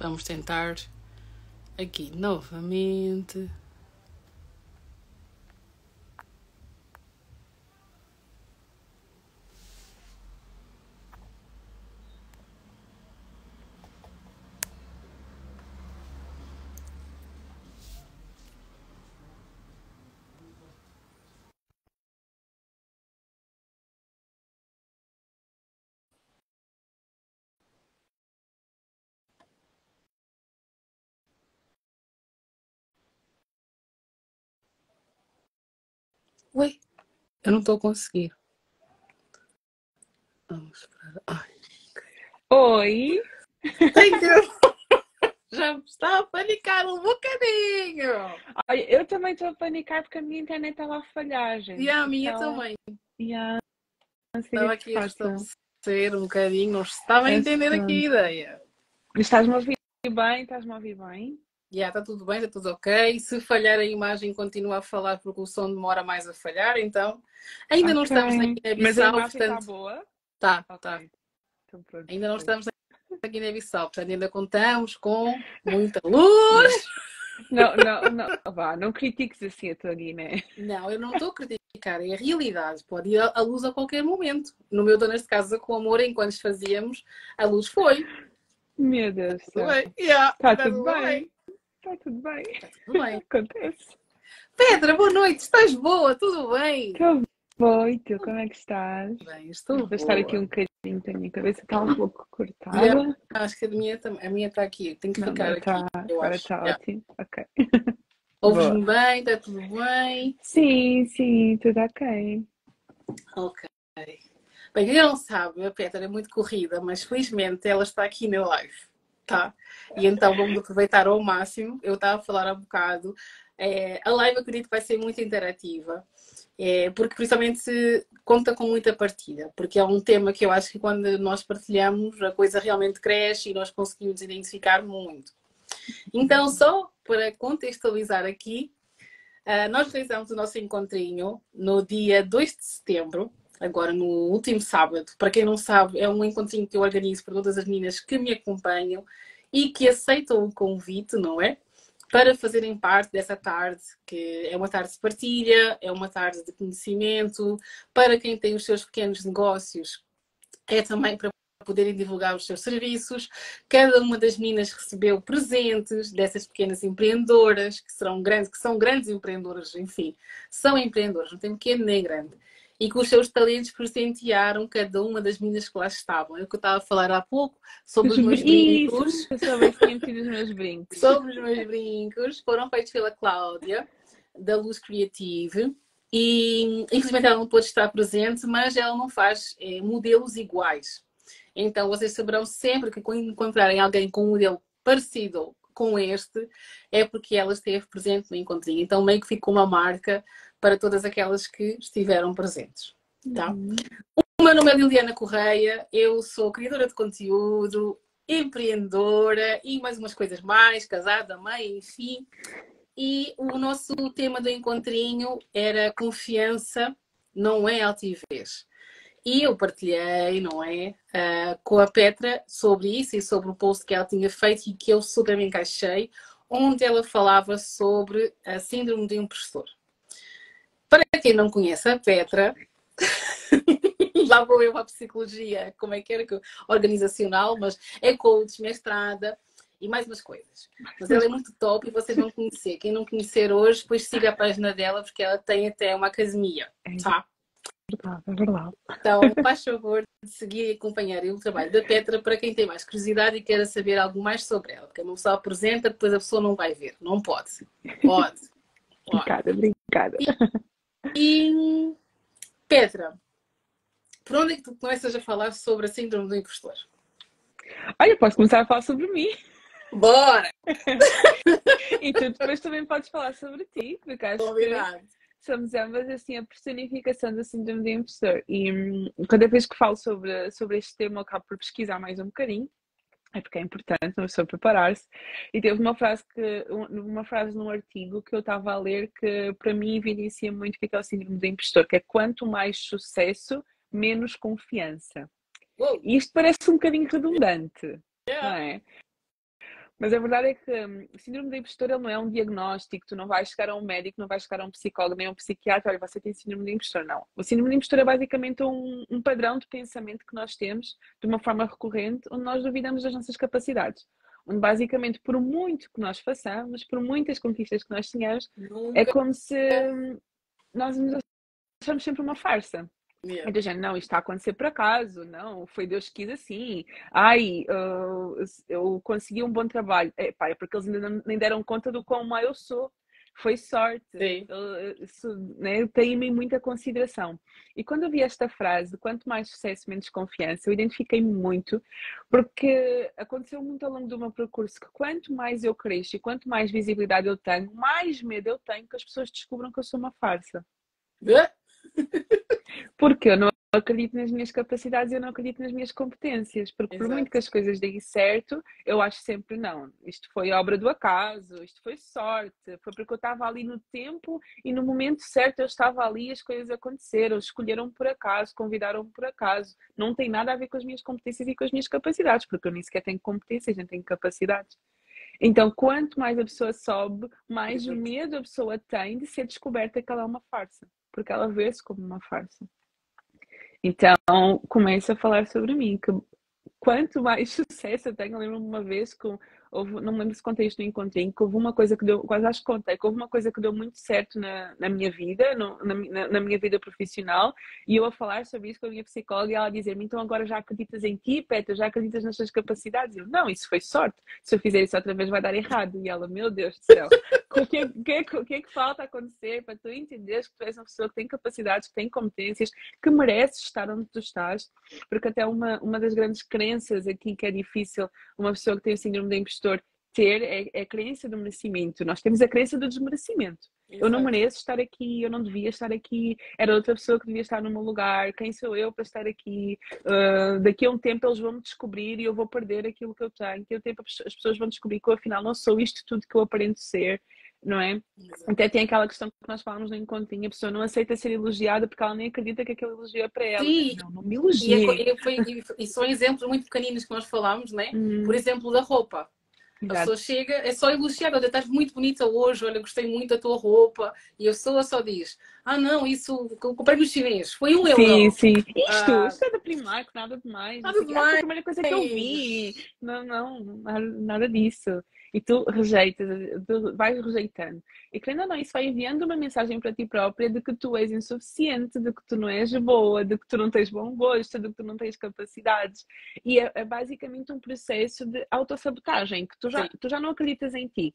Vamos tentar aqui novamente. Eu não estou a conseguir. Vamos para. Ai, Oi! Já está a panicar um bocadinho. Ai, eu também estou a panicar porque a minha internet estava a falhar, gente. E a minha Então, também. yeah, Estava aqui a estabelecer um bocadinho, não estava a É entender aqui a ideia. Estás-me a ouvir bem? Estás-me a ouvir bem? Já está tudo bem, está tudo ok. Se falhar a imagem, continua a falar porque o som demora mais a falhar. Então, ainda não Ok. estamos na Mas a Guiné-Bissau, está portanto, boa? tá, tá. Então pronto, Ainda não estamos na Guiné-Bissau, portanto, ainda contamos com muita luz. Não, não, não, vá, não critiques assim a tua Guiné. Não, eu não estou a criticar, é a realidade. Pode ir à luz a qualquer momento. No meu Donas de Casa com Amor, enquanto fazíamos, a luz foi. Meu Deus do Tudo céu. bem. Yeah, Está está tudo bem. Está tudo bem. Está tudo bem. Acontece. Pedra, boa noite. Estás boa? Tudo bem? Estou boa. E tu, como é que estás? Bem, estou Vou estar aqui boa. um bocadinho, que a minha cabeça está um pouco cortada. Yeah. Acho que a minha, a minha está aqui. Tem que Não, ficar agora aqui, agora está Yeah. ótimo. Ok. Ouves-me bem? Está tudo bem? Sim, sim, tudo ok. Ok. Bem, quem não sabe, a Petra é muito corrida, mas felizmente ela está aqui na live, tá? E então vamos aproveitar ao máximo. Eu estava a falar há bocado. é, a live acredito que vai ser muito interativa, é, porque principalmente conta com muita partilha, porque é um tema que eu acho que quando nós partilhamos a coisa realmente cresce e nós conseguimos identificar muito. Então, só para contextualizar aqui, ah, nós realizamos o nosso encontrinho no dia 2 de setembro, agora no último sábado. Para quem não sabe, é um encontrinho que eu organizo para todas as meninas que me acompanham e que aceitam o convite, não é? Para fazerem parte dessa tarde, que é uma tarde de partilha, é uma tarde de conhecimento, para quem tem os seus pequenos negócios, é também para poderem divulgar os seus serviços. Cada uma das meninas recebeu presentes dessas pequenas empreendedoras, que serão grandes, que são grandes empreendedoras, enfim, são empreendedoras, não tem pequeno nem grande. E com os seus talentos presentearam cada uma das meninas que lá estavam. É o que eu estava a falar há pouco sobre os meus brincos. Isso, eu que metido os meus brincos. Sobre os meus brincos, foram feitos pela Cláudia, da Luz Creative. E infelizmente ela não pôde estar presente, mas ela não faz eh, modelos iguais. Então vocês saberão sempre que quando encontrarem alguém com um modelo parecido com este, é porque ela esteve presente no encontrinho. Então meio que ficou uma marca para todas aquelas que estiveram presentes. Tá? Uhum. O meu nome é Liliana Correia, eu sou criadora de conteúdo, empreendedora e mais umas coisas mais, casada, mãe, enfim. E o nosso tema do encontrinho era confiança, não é altivez. E eu partilhei, não é, uh, com a Petra sobre isso e sobre o post que ela tinha feito e que eu super me encaixei, onde ela falava sobre a síndrome do impostor. Quem não conhece a Petra, lá vou eu à psicologia, como é que era, organizacional, mas é coach, mestrada e mais umas coisas. Mas ela é muito top e vocês vão conhecer. Quem não conhecer hoje, depois siga a página dela, porque ela tem até uma academia, tá? É verdade, é verdade. Então, faz favor de seguir e acompanhar o trabalho da Petra para quem tem mais curiosidade e queira saber algo mais sobre ela. Porque uma pessoa apresenta, depois a pessoa não vai ver. Não pode. Pode. pode. Obrigada, obrigada. E, Petra, por onde é que tu começas a falar sobre a síndrome do impostor? Olha, posso começar a falar sobre mim. Bora! E tu depois também podes falar sobre ti, porque acho que somos ambas assim a personificação da síndrome do impostor. E hum, cada vez que falo sobre, sobre este tema, eu acabo por pesquisar mais um bocadinho. É porque é importante uma pessoa preparar-se. E teve uma frase que uma frase num artigo que eu estava a ler que para mim evidencia muito o que é o síndrome do impostor, que é quanto mais sucesso, menos confiança. Uou. E isto parece um bocadinho redundante, não Yeah. é? Mas a verdade é que hum, o síndrome da impostora não é um diagnóstico, tu não vais chegar a um médico, não vais chegar a um psicólogo, nem a um psiquiatra, olha, você tem síndrome da impostora, não. O síndrome da impostora é basicamente um, um padrão de pensamento que nós temos de uma forma recorrente, onde nós duvidamos das nossas capacidades. Onde basicamente, por muito que nós façamos, por muitas conquistas que nós tenhamos, Nunca. é como se hum, nós nos achamos sempre uma farsa. Yeah. Então, gente, não, isto está a acontecer por acaso, não, foi Deus que quis assim. Ai, uh, eu consegui um bom trabalho. É, pá, é porque eles ainda não, nem deram conta do quão má eu sou. Foi sorte. Sim. Isso né, tem em mim muita consideração. E quando eu vi esta frase, quanto mais sucesso, menos confiança, eu identifiquei muito, porque aconteceu muito ao longo do meu percurso que quanto mais eu cresço e quanto mais visibilidade eu tenho, mais medo eu tenho que as pessoas descubram que eu sou uma farsa. Porque eu não acredito nas minhas capacidades e eu não acredito nas minhas competências. Porque Exato. por muito que as coisas deem certo, eu acho sempre não. Isto foi obra do acaso, isto foi sorte, foi porque eu estava ali no tempo e no momento certo eu estava ali e as coisas aconteceram, escolheram por acaso, convidaram por acaso. Não tem nada a ver com as minhas competências e com as minhas capacidades, porque eu nem sequer tenho competências, nem tenho capacidades. Então, quanto mais a pessoa sobe, mais medo a pessoa tem de ser descoberta que ela é uma farsa porque ela vê-se como uma farsa. Então, começa a falar sobre mim, que quanto mais sucesso eu tenho, eu lembro-me uma vez que houve, não me lembro se contei isto no encontrinho, que houve uma coisa que deu, quase acho que contei, que houve uma coisa que deu muito certo na, na minha vida, no, na, na, minha vida profissional, e eu a falar sobre isso com a minha psicóloga e ela a dizer-me, então agora já acreditas em ti, Petra, já acreditas nas tuas capacidades? Eu, não, isso foi sorte, se eu fizer isso outra vez vai dar errado. E ela, meu Deus do céu, o que, que, o que é que falta acontecer para tu entenderes que tu és uma pessoa que tem capacidades, que tem competências, que mereces estar onde tu estás? Porque até uma, uma das grandes crenças aqui que é difícil uma pessoa que tem o síndrome da impostor ter é, é, a crença do merecimento. Nós temos a crença do desmerecimento. Exato. Eu não mereço estar aqui, eu não devia estar aqui, era outra pessoa que devia estar no meu lugar, quem sou eu para estar aqui? Uh, daqui a um tempo eles vão me descobrir e eu vou perder aquilo que eu tenho. Daqui a um tempo as pessoas vão descobrir que eu afinal não sou isto tudo que eu aparento ser, não é? Exato. Até tem aquela questão que nós falamos no encontrinho, a pessoa não aceita ser elogiada porque ela nem acredita que aquele elogio é para ela. Sim. Não, não me elogia. E, é, foi, e, são exemplos muito pequeninos que nós falamos, né? Hum. Por exemplo, da roupa. A pessoa chega, é só elogiar, olha, estás muito bonita hoje, olha, gostei muito da tua roupa. E a pessoa só diz, ah não, isso comprei no chinês, foi um euro. Sim, sim. Isto, ah, isto é da Primark, nada demais. Nada demais. Ah, foi a primeira coisa que eu vi. Não, não, nada disso e tu rejeitas, tu vais rejeitando. E querendo ou não, isso vai enviando uma mensagem para ti própria de que tu és insuficiente, de que tu não és boa, de que tu não tens bom gosto, de que tu não tens capacidades. E é, é basicamente um processo de autossabotagem, que tu já, tu já não acreditas em ti.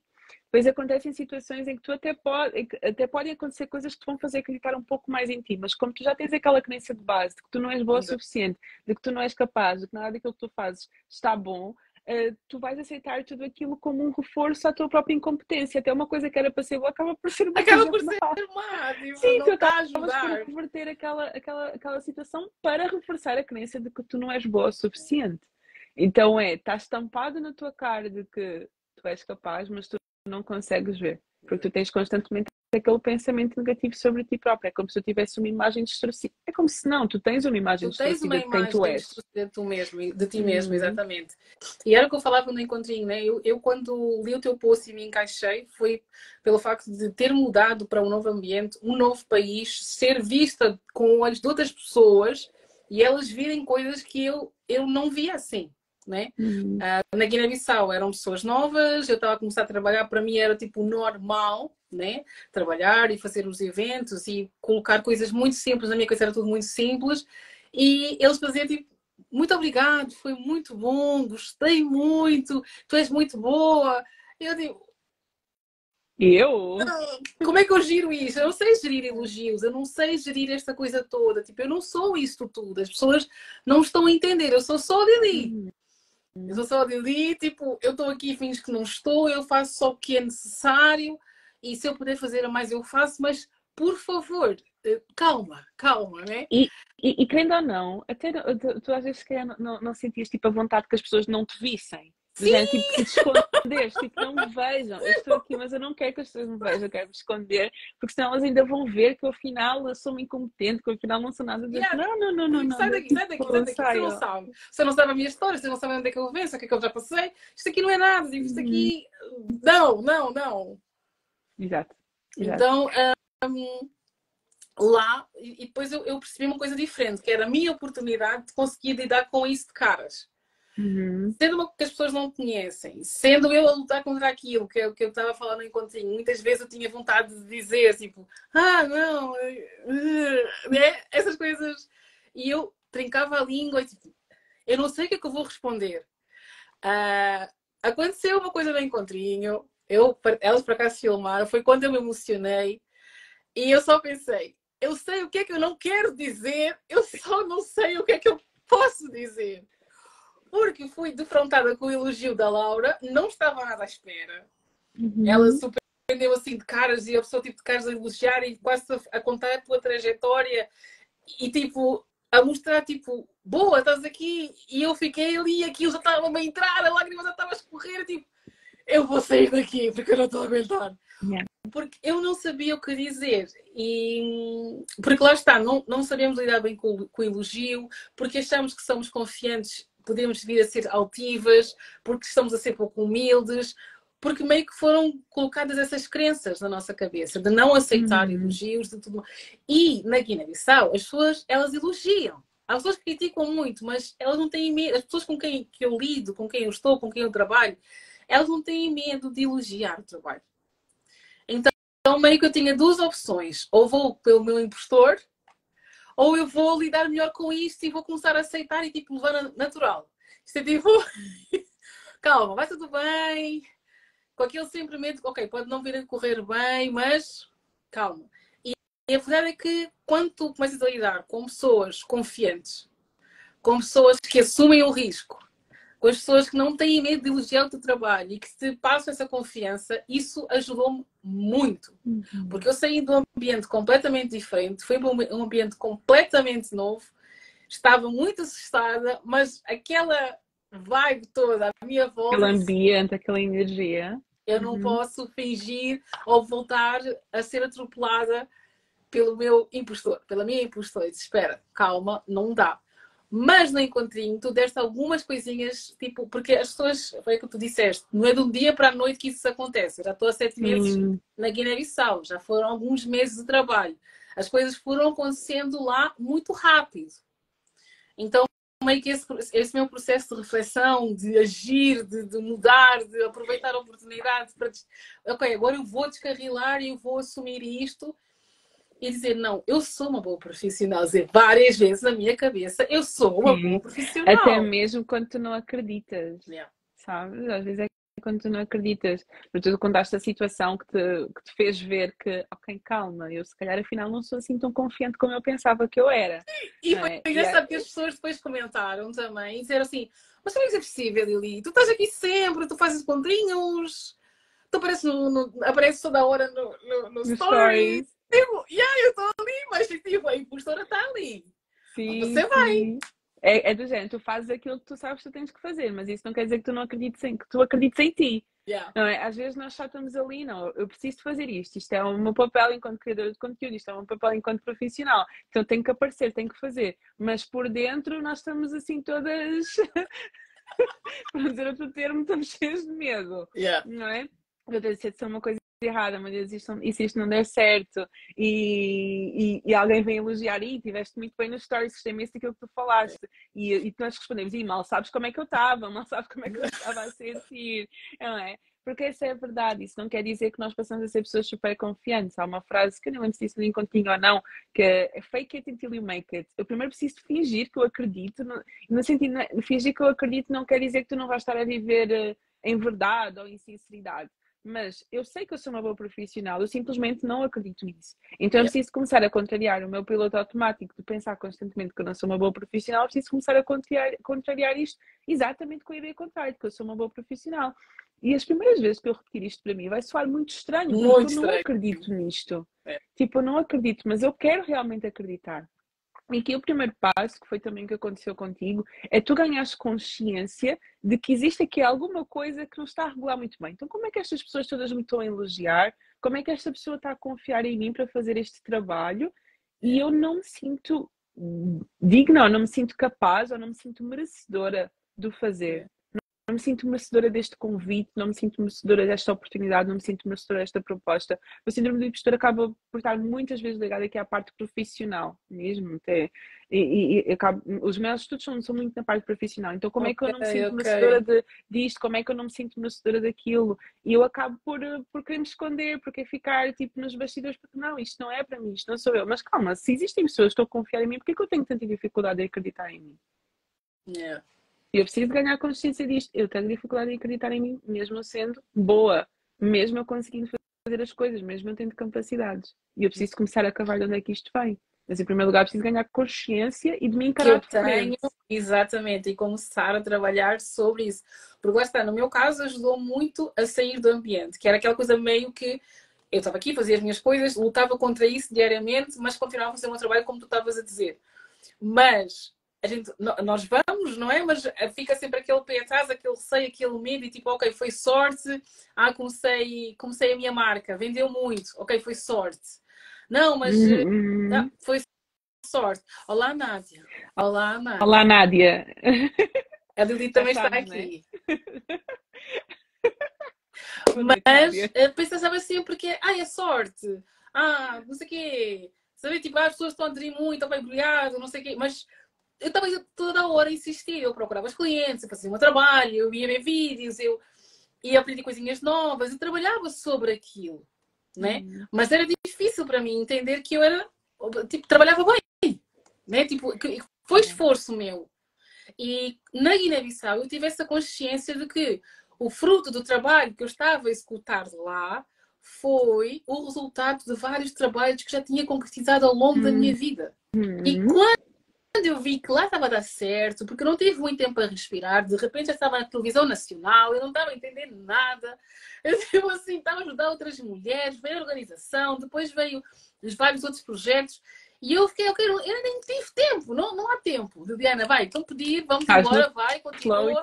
Depois acontecem situações em que tu até pode, até podem acontecer coisas que te vão fazer acreditar um pouco mais em ti, mas como tu já tens aquela crença de base de que tu não és boa o suficiente, de que tu não és capaz, de que nada daquilo que tu fazes está bom, uh, tu vais aceitar tudo aquilo como um reforço à tua própria incompetência. Até uma coisa que era para ser boa acaba por ser uma Acaba por ser má, tipo, Sim, tu acabas por reverter aquela, aquela, aquela situação para reforçar a crença de que tu não és boa o suficiente. Então é, está estampado na tua cara de que tu és capaz, mas tu não consegues ver. Porque tu tens constantemente aquele pensamento negativo sobre ti própria. É como se tu tivesse uma imagem distorcida. É como se não, tu tens uma imagem tu distorcida de quem tu és. De, tu mesmo, de ti mesmo, uhum. exatamente. E era o que eu falava no encontrinho, né? Eu, eu, quando li o teu post e me encaixei, foi pelo facto de ter mudado para um novo ambiente, um novo país, ser vista com olhos de outras pessoas e elas virem coisas que eu, eu não via assim né? Uhum. Uh, na Guiné-Bissau eram pessoas novas, eu estava a começar a trabalhar, para mim era tipo normal, né? Trabalhar e fazer os eventos e colocar coisas muito simples, na minha coisa era tudo muito simples, e eles faziam tipo, muito obrigado, foi muito bom, gostei muito, tu és muito boa. Eu digo, eu? Como é que eu giro isso? Eu não sei gerir elogios, eu não sei gerir esta coisa toda. Tipo, eu não sou isto tudo. As pessoas não estão a entender. Eu sou só Lili. Eu sou só Lili, tipo, eu estou aqui finge que não estou, eu faço só o que é necessário e se eu puder fazer a mais eu faço, mas por favor, eh, calma, calma, né? E, e, e querendo ou não, até tu, tu às vezes não, não, não sentias tipo a vontade que as pessoas não te vissem. Sim! Gente, tipo, te esconderes, tipo, não me vejam. Eu estou aqui, mas eu não quero que as pessoas me vejam, eu quero me esconder, porque senão elas ainda vão ver que eu afinal eu sou uma incompetente, que eu afinal não sou nada disso. Yeah. Não, não, não, não, não. Sai daqui, sai daqui, sai daqui. Você não sabe. Você não sabe a minha história, você não sabe onde é que eu venho, o que é que eu já passei. Isto aqui não é nada, isto aqui. Não, não, não. Exato. Exato. Então, um, lá, e depois eu, eu percebi uma coisa diferente, que era a minha oportunidade de conseguir lidar com isso de caras. Uhum. Sendo uma que as pessoas não conhecem, sendo eu a lutar contra aquilo que eu, que eu estava falando encontrinho, muitas vezes eu tinha vontade de dizer tipo, ah, não, né? essas coisas. E eu trincava a língua tipo, eu não sei o que é que eu vou responder. Uh, aconteceu uma coisa no encontrinho, eu, elas para cá se filmaram, foi quando eu me emocionei e eu só pensei, eu sei o que é que eu não quero dizer, eu só não sei o que é que eu posso dizer porque fui defrontada com o elogio da Laura, não estava nada à espera. Uhum. Ela surpreendeu assim de caras e a pessoa tipo de caras a elogiar e quase a, contar a tua trajetória e tipo a mostrar tipo, boa, estás aqui e eu fiquei ali aquilo já estava a entrar, a lágrima já estava a escorrer, tipo, eu vou sair daqui porque eu não estou a aguentar. Yeah. Porque eu não sabia o que dizer. E porque lá está, não, não sabemos lidar bem com, com o elogio, porque achamos que somos confiantes podemos vir a ser altivas, porque estamos a ser pouco humildes, porque meio que foram colocadas essas crenças na nossa cabeça de não aceitar uhum. elogios, de tudo. E na Guiné-Bissau, as pessoas, elas elogiam. Há pessoas que criticam muito, mas elas não têm medo. As pessoas com quem que eu lido, com quem eu estou, com quem eu trabalho, elas não têm medo de elogiar o trabalho. Então, meio que eu tinha duas opções. Ou vou pelo meu impostor, ou eu vou lidar melhor com isto e vou começar a aceitar e tipo levar natural. Isto é tipo, calma, vai tudo bem, com aquele sempre medo, ok, pode não vir a correr bem, mas calma. E, e a verdade é que quando tu começas a lidar com pessoas confiantes, com pessoas que assumem o risco, com as pessoas que não têm medo de elogiar o teu trabalho e que te passam essa confiança, isso ajudou-me muito. Uhum. Porque eu saí de um ambiente completamente diferente, fui para um ambiente completamente novo, estava muito assustada, mas aquela vibe toda à minha volta. Aquele ambiente, aquela energia. Eu não uhum. posso fingir ou voltar a ser atropelada pelo meu impostor, pela minha impostora. Espera, calma, não dá. Mas no encontrinho, tu deste algumas coisinhas, tipo, porque as pessoas, foi o que tu disseste, não é de um dia para a noite que isso acontece. Eu já estou há sete meses na Guiné-Bissau, já foram alguns meses de trabalho. As coisas foram acontecendo lá muito rápido. Então, meio que esse, esse meu processo de reflexão, de agir, de, de mudar, de aproveitar a oportunidade para. Ok, agora eu vou descarrilar e eu vou assumir isto e dizer, não, eu sou uma boa profissional, dizer várias vezes na minha cabeça, eu sou uma Sim. boa profissional. Até mesmo quando tu não acreditas, yeah. sabes? Às vezes é quando tu não acreditas. Mas tu contaste a situação que te, que te fez ver que, ok, calma, eu se calhar afinal não sou assim tão confiante como eu pensava que eu era. E, e foi é? engraçado que as pessoas depois comentaram também e disseram assim, mas como é que é possível, Lili? Tu estás aqui sempre, tu fazes pontinhos, tu apareces, no, no, apareces toda hora no, no, no stories. stories. Tipo, aí eu tô ali, mas tipo, a impostora tá ali. Sim, Você vai. É, é do género, tu fazes aquilo que tu sabes que tu tens que fazer, mas isso não quer dizer que tu não acredites em, que tu acredites em ti. Yeah. Não é? Às vezes nós só estamos ali, não, eu preciso fazer isto, isto é o meu papel enquanto criador de conteúdo, isto é o meu papel enquanto profissional, então tenho que aparecer, tenho que fazer, mas por dentro nós estamos assim todas, para dizer outro termo, estamos cheios de medo, yeah. não é? Eu devo ser uma coisa errada, mas isto, se isto não der certo e, e, e, alguém vem elogiar e tiveste muito bem nos stories, gostei imenso daquilo que tu falaste e, e nós respondemos, e mal sabes como é que eu estava, mal sabes como é que eu estava a sentir, não é? Porque essa é a verdade, isso não quer dizer que nós passamos a ser pessoas super confiantes. Há uma frase que eu não lembro se disse no encontrinho ou não, que é fake it until you make it. Eu primeiro preciso fingir que eu acredito, no, no sentido, fingir que eu acredito não quer dizer que tu não vais estar a viver eh, em verdade ou em sinceridade mas eu sei que eu sou uma boa profissional, eu simplesmente não acredito nisso. Então eu preciso começar a contrariar o meu piloto automático de pensar constantemente que eu não sou uma boa profissional, preciso começar a contrariar, contrariar isto exatamente com a ideia contrária, que eu sou uma boa profissional. E as primeiras vezes que eu repetir isto para mim vai soar muito estranho, muito porque eu não acredito nisto. É. Tipo, eu não acredito, mas eu quero realmente acreditar. E aqui o primeiro passo, que foi também o que aconteceu contigo, é tu ganhares consciência de que existe aqui alguma coisa que não está a regular muito bem. Então, como é que estas pessoas todas me estão a elogiar? Como é que esta pessoa está a confiar em mim para fazer este trabalho? E eu não me sinto digna, ou não me sinto capaz, ou não me sinto merecedora de fazer me sinto merecedora deste convite, não me sinto merecedora desta oportunidade, não me sinto merecedora desta proposta. O síndrome do impostor acaba por estar muitas vezes ligado aqui à parte profissional mesmo. Até, e, e, e acaba, os meus estudos são, são, muito na parte profissional. Então, como okay, é que eu não me sinto okay. merecedora de, disto? Como é que eu não me sinto merecedora daquilo? E eu acabo por, por querer me esconder, por querer ficar tipo nos bastidores, porque não, isto não é para mim, isto não sou eu. Mas calma, se existem pessoas que estão a confiar em mim, por que, é que eu tenho tanta dificuldade em acreditar em mim? Yeah. Eu preciso ganhar consciência disto. Eu tenho dificuldade em acreditar em mim, mesmo sendo boa, mesmo eu conseguindo fazer as coisas, mesmo eu tendo capacidades. E eu preciso começar a cavar de onde é que isto vem. Mas em primeiro lugar preciso ganhar consciência e de me encarar eu tenho, exatamente, e começar a trabalhar sobre isso. Porque lá está, no meu caso ajudou muito a sair do ambiente, que era aquela coisa meio que eu estava aqui, fazia as minhas coisas, lutava contra isso diariamente, mas continuava a fazer o meu trabalho como tu estavas a dizer. Mas a gente, nós vamos, não é? Mas eh, fica sempre aquele pé atrás, aquele receio, aquele medo, e tipo, ok, foi sorte, ah, comecei, comecei a minha marca, vendeu muito, ok, foi sorte. Não, mas uhum. não, foi sorte. Olá, Nádia. Olá, Nádia. Olá, Nádia. A Lili também está é? aqui. Né? mas eh, pensava sempre que, ah, é sorte, ah, não sei o quê. Sabe, tipo, ah, as pessoas estão a aderir muito, bem obrigado, não sei o quê, mas eu estava toda hora a insistir. Eu procurava os clientes, eu fazia o meu trabalho, eu ia ver vídeos, eu ia aprender coisinhas novas, eu trabalhava sobre aquilo, né? Uhum. Mas era difícil para mim entender que eu era, tipo, trabalhava bem, né? Tipo, foi esforço meu. E na Guiné-Bissau eu tive essa consciência de que o fruto do trabalho que eu estava a executar lá foi o resultado de vários trabalhos que já tinha concretizado ao longo uhum. da minha vida. Uhum. E quando quando eu vi que lá estava a dar certo, porque eu não tive muito tempo a respirar, de repente já estava na televisão nacional, eu não estava a entender nada. Eu assim, estava a ajudar outras mulheres, veio a organização, depois veio os vários outros projetos. E eu fiquei, ok, eu nem tive tempo, não, não há tempo. De Diana, vai, então pedir, vamos Estás embora, vai, continua.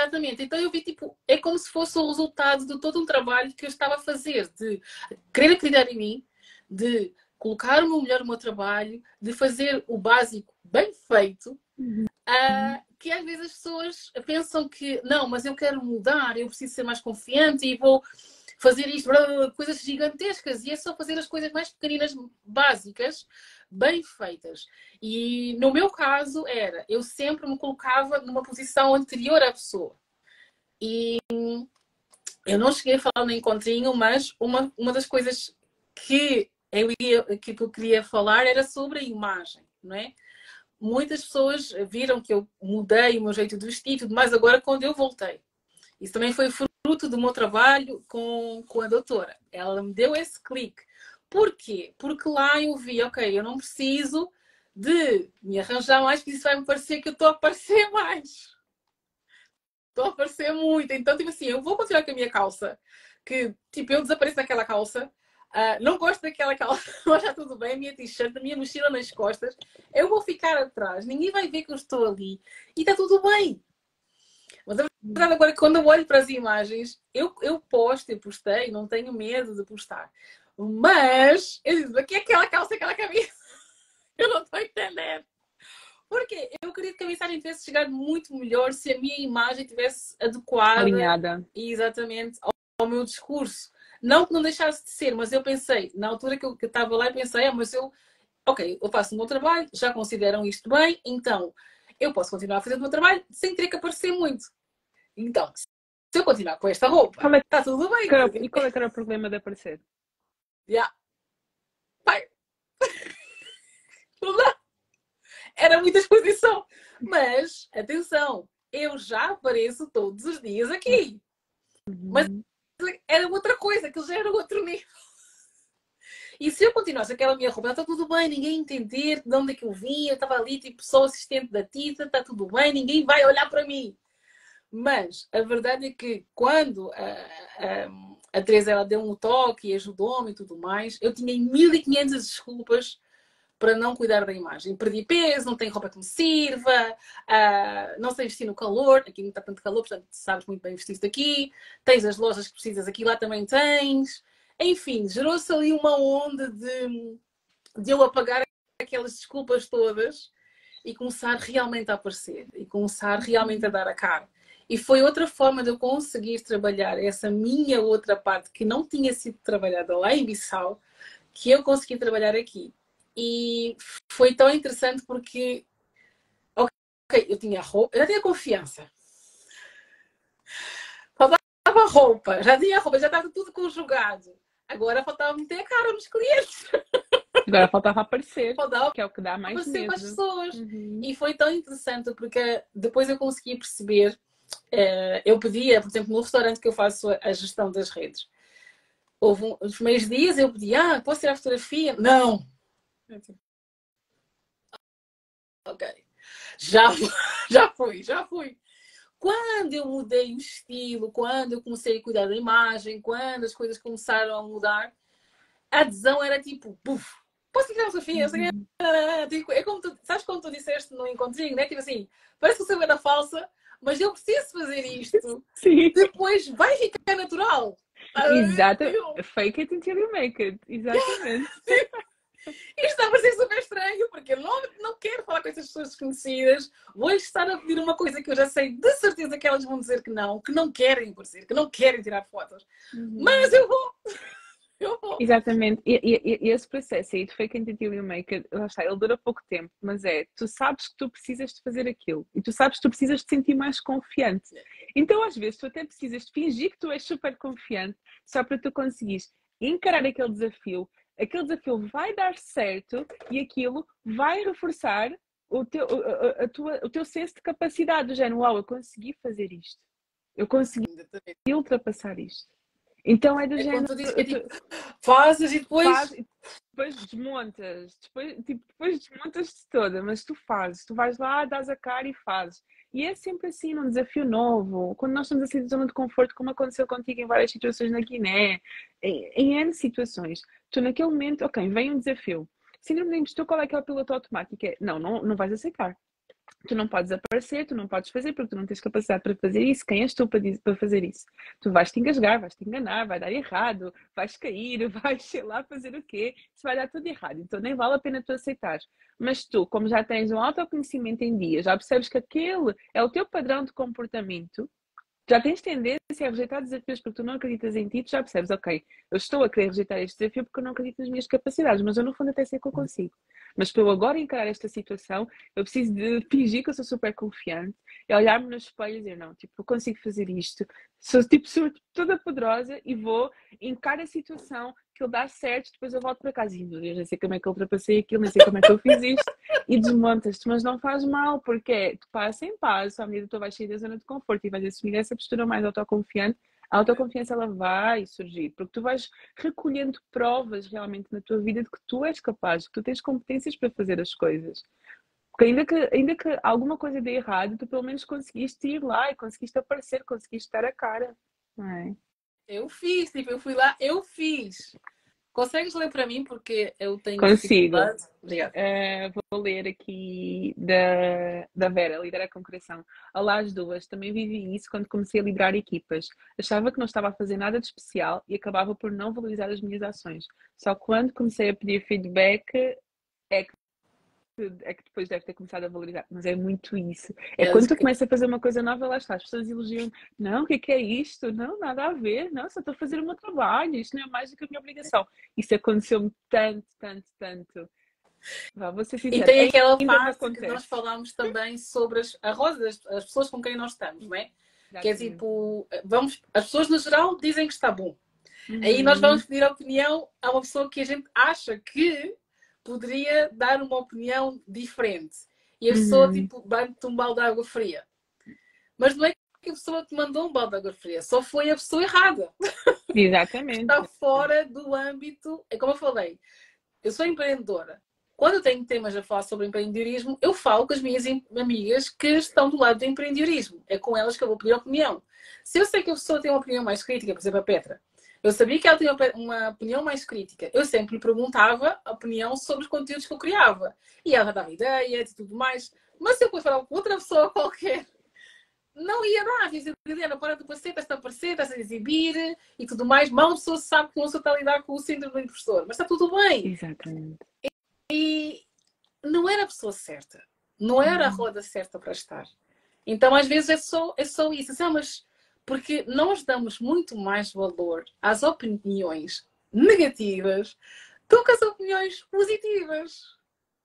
Exatamente. Então eu vi, tipo, é como se fosse o resultado de todo um trabalho que eu estava a fazer, de querer acreditar em mim, de colocar o meu melhor no meu trabalho, de fazer o básico bem feito, uhum. uh, que às vezes as pessoas pensam que não, mas eu quero mudar, eu preciso ser mais confiante e vou fazer isto, coisas gigantescas, e é só fazer as coisas mais pequeninas, básicas, bem feitas. E no meu caso era, eu sempre me colocava numa posição anterior à pessoa. E eu não cheguei a falar no encontrinho, mas uma, uma das coisas que eu ia, que eu queria falar era sobre a imagem, não é? Muitas pessoas viram que eu mudei o meu jeito de vestir, tudo mais agora quando eu voltei. Isso também foi fruto do meu trabalho com, com a doutora. Ela me deu esse clique. Por quê? Porque lá eu vi, ok, eu não preciso de me arranjar mais, porque isso vai me parecer que eu estou a aparecer mais. Estou a aparecer muito. Então, tipo assim, eu vou continuar com a minha calça, que tipo, eu desapareço naquela calça, Uh, não gosto daquela calça, mas está tudo bem, a minha t-shirt, a minha mochila nas costas. Eu vou ficar atrás, ninguém vai ver que eu estou ali e está tudo bem. Mas a verdade agora, quando eu olho para as imagens, eu, eu posto, eu postei, não tenho medo de postar. Mas eu digo, aqui é aquela calça, aquela camisa. Eu não estou a entender. Porque eu queria que a mensagem tivesse chegado muito melhor se a minha imagem tivesse adequada. Alinhada. Exatamente, ao, ao meu discurso. Não que não deixasse de ser, mas eu pensei, na altura que eu estava lá, pensei, ah, mas eu, ok, eu faço o meu trabalho, já consideram isto bem, então eu posso continuar a fazer o meu trabalho sem ter que aparecer muito. Então, se eu continuar com esta roupa, é está tudo bem. E qual é que era o problema de aparecer? Já. Yeah. Pai. Não dá. Era muita exposição. Mas, atenção, eu já apareço todos os dias aqui. Uhum. Mas era outra coisa, aquilo já era outro nível. E se eu continuasse aquela minha roupa, está tudo bem, ninguém entender de onde é que eu vim, eu estava ali, tipo, sou assistente da Tita, está tudo bem, ninguém vai olhar para mim. Mas a verdade é que quando a, a, a Teresa ela deu um toque e ajudou-me e tudo mais, eu tinha 1500 desculpas para não cuidar da imagem. Perdi peso, não tenho roupa que me sirva, uh, não sei vestir no calor, aqui não está tanto calor, portanto sabes muito bem vestir daqui, tens as lojas que precisas aqui, lá também tens. Enfim, gerou-se ali uma onda de, de eu apagar aquelas desculpas todas e começar realmente a aparecer e começar realmente a dar a cara. E foi outra forma de eu conseguir trabalhar essa minha outra parte que não tinha sido trabalhada lá em Bissau, que eu consegui trabalhar aqui. E foi tão interessante porque, ok, eu tinha roupa, eu já tinha confiança. Faltava roupa, já tinha roupa, já estava tudo conjugado. Agora faltava meter a cara nos clientes. Agora faltava aparecer, faltava que é o que dá mais aparecer medo. com as pessoas. Uhum. E foi tão interessante porque depois eu consegui perceber eh, eu pedia, por exemplo, no restaurante que eu faço a gestão das redes, houve um, os primeiros dias eu pedia, ah, posso tirar fotografia? Não. Ok. Já, já fui, já fui. Quando eu mudei o estilo, quando eu comecei a cuidar da imagem, quando as coisas começaram a mudar, a adesão era tipo, puf, posso tirar uma fotografia? Uhum. É como tu, sabes como tu disseste no encontrinho, né? Tipo assim, parece que você era falsa, mas eu preciso fazer isto. Sim. Depois vai ficar natural. Exato. Fake it until you make it. Exatamente. Isto está a parecer super estranho, porque eu não, não quero falar com essas pessoas desconhecidas. Vou estar a pedir uma coisa que eu já sei de certeza que elas vão dizer que não, que não querem aparecer, que não querem tirar fotos. Uhum. Mas eu vou. Exatamente, e, e, e, esse processo aí de fake it until you make it, lá está, ele dura pouco tempo, mas é, tu sabes que tu precisas de fazer aquilo e tu sabes que tu precisas de sentir mais confiante. Então, às vezes, tu até precisas de fingir que tu és super confiante só para tu conseguires encarar aquele desafio. Aquele desafio vai dar certo e aquilo vai reforçar o teu, a, a tua, o teu senso de capacidade, do género, uau, eu consegui fazer isto. Eu consegui ultrapassar isto. Então é do é género. Tu é tipo, fazes e depois. Faz, depois desmontas. Depois, tipo, depois desmontas-te toda, mas tu fazes. Tu vais lá, dás a cara e fazes. E é sempre assim, num desafio novo. Quando nós estamos assim de zona de conforto, como aconteceu contigo em várias situações na Guiné, em, em N situações, tu naquele momento, ok, vem um desafio. Síndrome de impostor, qual é que é piloto automático? É, não, não, não vais aceitar tu não podes aparecer, tu não podes fazer porque tu não tens capacidade para fazer isso. Quem és tu para, fazer isso? Tu vais te engasgar, vais te enganar, vai dar errado, vais cair, vais, sei lá, fazer o quê? Isso vai dar tudo errado. Então nem vale a pena tu aceitar. Mas tu, como já tens um autoconhecimento em dia, já percebes que aquele é o teu padrão de comportamento, já tens tendência a rejeitar desafios porque tu não acreditas em ti, tu já percebes, ok, eu estou a querer rejeitar este desafio porque eu não acredito nas minhas capacidades, mas eu no fundo até sei que eu consigo. Mas para eu agora encarar esta situação, eu preciso de fingir que eu sou super confiante, e olhar-me no espelho e dizer, não, tipo, eu consigo fazer isto, sou tipo, sou toda poderosa e vou encarar a situação que ele dá certo, depois eu volto para casa. E meu Deus, sei como é que eu ultrapassei aquilo, nem sei como é que eu fiz isto, e desmontas-te, mas não faz mal, porque é, tu passa em paz, só à medida que tu vais sair da zona de conforto e vais assumir essa postura mais autoconfiante, a autoconfiança ela vai surgir, porque tu vais recolhendo provas realmente na tua vida de que tu és capaz, que tu tens competências para fazer as coisas. Porque ainda que, ainda que alguma coisa dê errado, tu pelo menos conseguiste ir lá e conseguiste aparecer, conseguiste dar a cara. É? Eu fiz, tipo, eu fui lá, eu fiz. Consegues ler para mim porque eu tenho. Consigo. Uh, vou ler aqui da, da Vera, Liderar com Coração. Olá, as duas. Também vivi isso quando comecei a liderar equipas. Achava que não estava a fazer nada de especial e acabava por não valorizar as minhas ações. Só quando comecei a pedir feedback é que é que depois deve ter começado a valorizar, mas é muito isso. É, quando tu que... começas a fazer uma coisa nova, lá está, as pessoas elogiam, não, o que é, que é isto? Não, nada a ver, não, só estou a fazer o meu trabalho, isto não é mais do que a minha obrigação. Isso aconteceu-me tanto, tanto, tanto. vou ser sincera, e tem aquela parte que nós falámos também sobre as, a roda das as pessoas com quem nós estamos, não é? Que é tipo, vamos, as pessoas no geral dizem que está bom. Uhum. Aí nós vamos pedir a opinião a uma pessoa que a gente acha que poderia dar uma opinião diferente. E a pessoa, uhum. tipo, vai-te um balde de água fria. Mas não é que a pessoa te mandou um balde de água fria, só foi a pessoa errada. Exatamente. Está fora do âmbito. É como eu falei, eu sou empreendedora. Quando eu tenho temas a falar sobre empreendedorismo, eu falo com as minhas amigas que estão do lado do empreendedorismo. É com elas que eu vou pedir opinião. Se eu sei que a pessoa tem uma opinião mais crítica, por exemplo, a Petra, Eu sabia que ela tinha uma opinião mais crítica. Eu sempre lhe perguntava a opinião sobre os conteúdos que eu criava. E ela dava ideias e tudo mais. Mas se eu fosse falar com outra pessoa qualquer, não ia dar. Dizia, Liliana, para de aparecer, estás a aparecer, estás a exibir e tudo mais. Mal uma pessoa sabe que uma pessoa está a lidar com o síndrome do impostor. Mas está tudo bem. Exatamente. E, e não era a pessoa certa. Não era a uhum. roda certa para estar. Então, às vezes, é só, é só isso. Assim, ah, mas porque nós damos muito mais valor às opiniões negativas do que às opiniões positivas.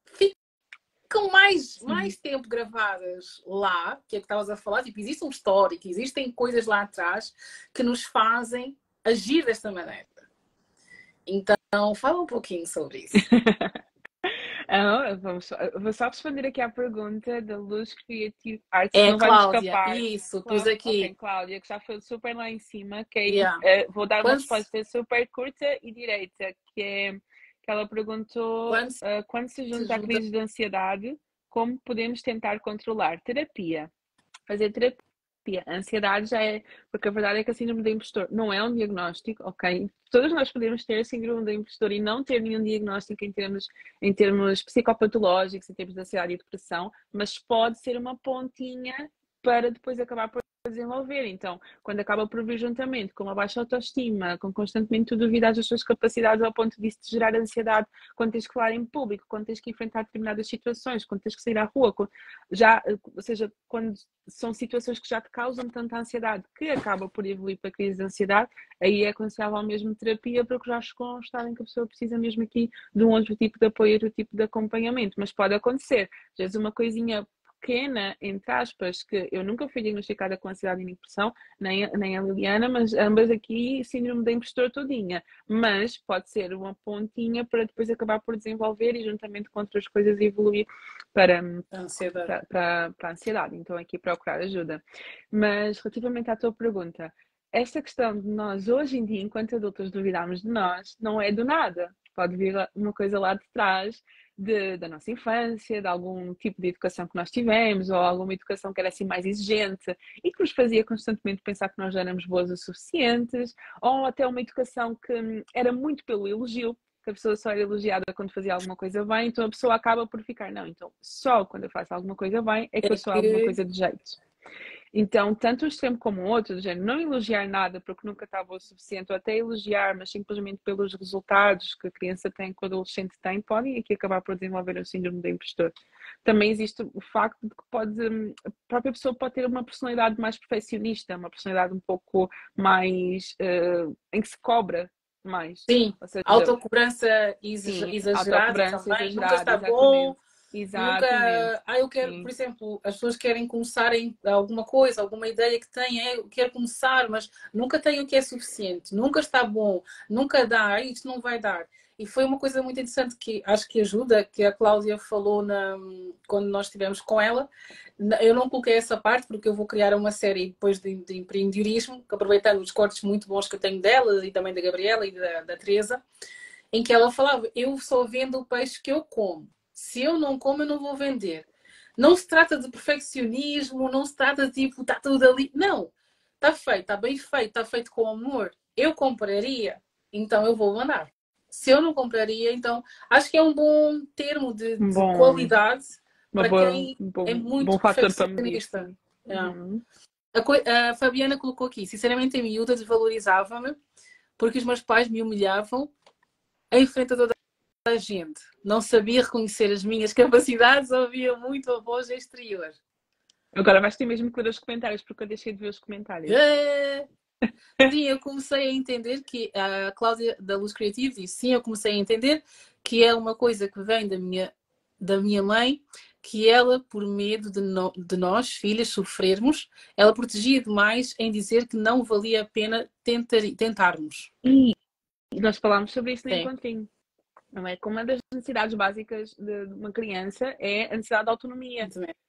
Ficam mais, mais tempo gravadas lá, que é que estavas a falar, tipo, existe um histórico, existem coisas lá atrás que nos fazem agir desta maneira. Então, fala um pouquinho sobre isso. Ah, vamos vou só responder aqui à pergunta da Luz Creative Arts. É, não Cláudia, escapar. isso, Cláudia, pus aqui. Okay, Cláudia, que já foi super lá em cima, que yeah. uh, vou dar uma resposta super curta e direita, que é que ela perguntou quando, uh, quando se junta, se junta a crise de ansiedade, como podemos tentar controlar? Terapia. Fazer terapia a ansiedade já é, porque a verdade é que a síndrome do impostor não é um diagnóstico, ok? Todos nós podemos ter síndrome do impostor e não ter nenhum diagnóstico em termos, em termos psicopatológicos, em termos de ansiedade e depressão, mas pode ser uma pontinha para depois acabar por desenvolver. Então, quando acaba por vir juntamente com uma baixa autoestima, com constantemente duvidar das suas capacidades ao ponto de te gerar ansiedade, quando tens que falar em público, quando tens que enfrentar determinadas situações, quando tens que sair à rua, já, ou seja, quando são situações que já te causam tanta ansiedade que acaba por evoluir para a crise de ansiedade, aí é aconselhável mesmo terapia, porque já chegou a um estado em que a pessoa precisa mesmo aqui de um outro tipo de apoio, outro tipo de acompanhamento. Mas pode acontecer, às vezes uma coisinha pequena, entre aspas, que eu nunca fui diagnosticada com ansiedade e depressão, nem, nem a Liliana, mas ambas aqui síndrome da impostor todinha. Mas pode ser uma pontinha para depois acabar por desenvolver e juntamente com outras coisas evoluir para a ansiedade. Para, para, para a ansiedade. Então aqui procurar ajuda. Mas relativamente à tua pergunta, esta questão de nós hoje em dia, enquanto adultos, duvidarmos de nós, não é do nada. Pode vir uma coisa lá de trás de, da nossa infância, de algum tipo de educação que nós tivemos, ou alguma educação que era assim mais exigente e que nos fazia constantemente pensar que nós já éramos boas o suficientes, ou até uma educação que hum, era muito pelo elogio, que a pessoa só era elogiada quando fazia alguma coisa bem, então a pessoa acaba por ficar, não, então só quando eu faço alguma coisa bem é que eu sou alguma coisa de jeito. Então, tanto um extremo como o outro, do género, não elogiar nada porque nunca estava o suficiente, ou até elogiar, mas simplesmente pelos resultados que a criança tem, que o adolescente tem, podem aqui acabar por desenvolver o síndrome do impostor. Também existe o facto de que pode, a própria pessoa pode ter uma personalidade mais perfeccionista, uma personalidade um pouco mais uh, em que se cobra mais. Sim, seja, autocobrança exagerada autocobrança também, exagerada, nunca está exatamente. bom Exatamente. Nunca, ah, eu quero, Sim. por exemplo, as pessoas querem começar em alguma coisa, alguma ideia que têm, é, eu quero começar, mas nunca tem o que é suficiente, nunca está bom, nunca dá, isto não vai dar. E foi uma coisa muito interessante que acho que ajuda, que a Cláudia falou na, quando nós estivemos com ela. Eu não coloquei essa parte porque eu vou criar uma série depois de, de empreendedorismo, aproveitando os cortes muito bons que eu tenho dela e também da Gabriela e da, da Teresa, em que ela falava: Eu só vendo o peixe que eu como. Se eu não como, eu não vou vender. Não se trata de perfeccionismo, não se trata de tipo, está tudo ali. Não. Está feito, está bem feito, está feito com amor. Eu compraria, então eu vou mandar. Se eu não compraria, então acho que é um bom termo de, de bom, qualidade para boa, quem bom, é muito bom perfeccionista. É. Uhum. A, a, Fabiana colocou aqui, sinceramente, em miúda desvalorizava-me porque os meus pais me humilhavam em frente a toda a gente. Não sabia reconhecer as minhas capacidades, ouvia muito a voz exterior. Agora vais ter mesmo que ler os comentários, porque eu deixei de ver os comentários. É... Sim, eu comecei a entender que a Cláudia da Luz Criativa disse: sim, eu comecei a entender que é uma coisa que vem da minha, da minha mãe, que ela, por medo de, no, de nós, filhas, sofrermos, ela protegia demais em dizer que não valia a pena tentar, tentarmos. E nós falámos sobre isso no encontrinho não é? Como uma das necessidades básicas de uma criança é a necessidade de autonomia.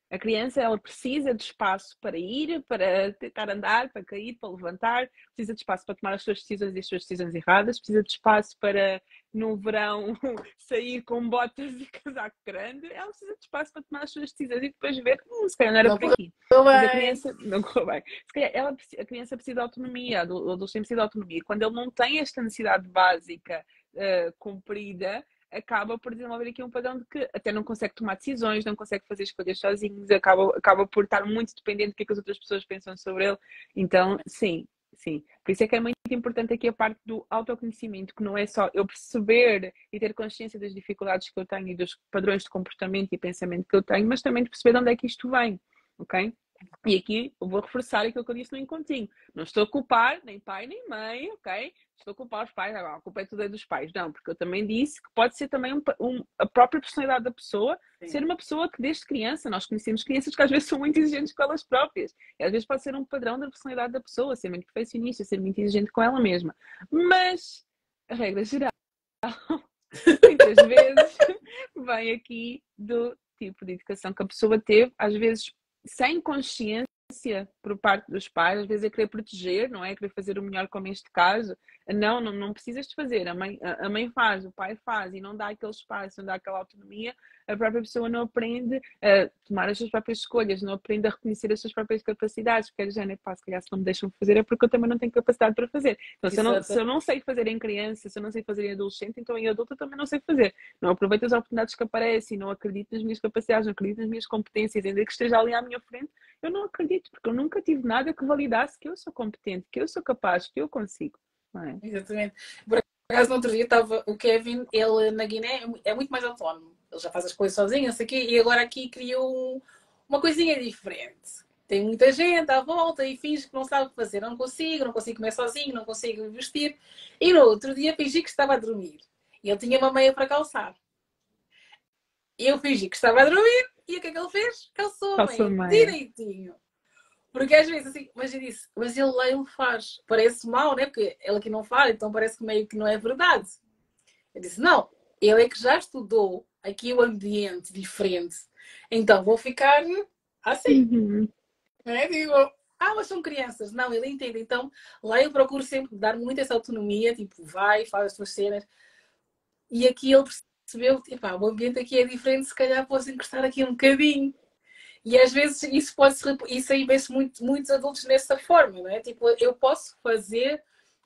A criança ela precisa de espaço para ir, para tentar andar, para cair, para levantar, precisa de espaço para tomar as suas decisões e as suas decisões erradas, precisa de espaço para no verão sair com botas e casaco grande, ela precisa de espaço para tomar as suas decisões e depois ver, hum, se calhar não era não por aqui. Mas a criança não correu bem. Se calhar ela, a criança precisa de autonomia, o adolescente precisa de autonomia. Quando ele não tem esta necessidade básica uh, cumprida, acaba por desenvolver aqui um padrão de que até não consegue tomar decisões, não consegue fazer escolhas sozinhos, acaba, acaba por estar muito dependente do que, é que as outras pessoas pensam sobre ele. Então, sim, sim. Por isso é que é muito importante aqui a parte do autoconhecimento, que não é só eu perceber e ter consciência das dificuldades que eu tenho e dos padrões de comportamento e pensamento que eu tenho, mas também de perceber de onde é que isto vem, ok? E aqui eu vou reforçar aquilo que eu disse no encontrinho. Não estou a culpar nem pai nem mãe, ok? Estou a culpar os pais, agora a culpa é tudo é dos pais. Não, porque eu também disse que pode ser também um, um, a própria personalidade da pessoa Sim. ser uma pessoa que desde criança, nós conhecemos crianças que às vezes são muito exigentes com elas próprias. E às vezes pode ser um padrão da personalidade da pessoa, ser muito perfeccionista, ser muito exigente com ela mesma. Mas a regra geral, muitas vezes, vem aqui do tipo de educação que a pessoa teve, às vezes sem consciência por parte dos pais, às vezes é querer proteger, não é? Querer fazer o melhor como este caso. Não, não, não precisas de fazer. A mãe, a mãe faz, o pai faz e não dá aquele espaço, não dá aquela autonomia, a própria pessoa não aprende a tomar as suas próprias escolhas, não aprende a reconhecer as suas próprias capacidades, porque a gente pá, se calhar se não me deixam fazer é porque eu também não tenho capacidade para fazer. Então, se eu, não, se eu não sei fazer em criança, se eu não sei fazer em adolescente, então em adulto eu também não sei fazer. Não aproveito as oportunidades que aparecem, não acredito nas minhas capacidades, não acredito nas minhas competências, ainda que esteja ali à minha frente, eu não acredito, porque eu nunca tive nada que validasse que eu sou competente, que eu sou capaz, que eu consigo. É? Exatamente. Por acaso, no outro dia estava o Kevin, ele na Guiné é muito mais autónomo. Ele já faz as coisas sozinho, não sei o quê, e agora aqui criou uma coisinha diferente. Tem muita gente à volta e finge que não sabe fazer. Não consigo, não consigo comer sozinho, não consigo vestir. E no outro dia fingi que estava a dormir. E ele tinha uma meia para calçar. E eu fingi que estava a dormir e o que é que ele fez? Calçou a meia direitinho. Porque às vezes assim, mas eu disse, mas ele lá ele faz. Parece mal, né? Porque ele aqui não fala, então parece que meio que não é verdade. Eu disse, não, ele é que já estudou aqui o ambiente diferente. Então vou ficar assim. Uhum. Né? Digo, ah, mas são crianças. Não, ele entende. Então lá eu procuro sempre dar muito essa autonomia, tipo, vai, faz as tuas cenas. E aqui ele percebeu, tipo, o ambiente aqui é diferente, se calhar posso encostar aqui um bocadinho. E às vezes isso pode isso aí vê-se muito, muitos adultos nessa forma, não é? Tipo, eu posso fazer,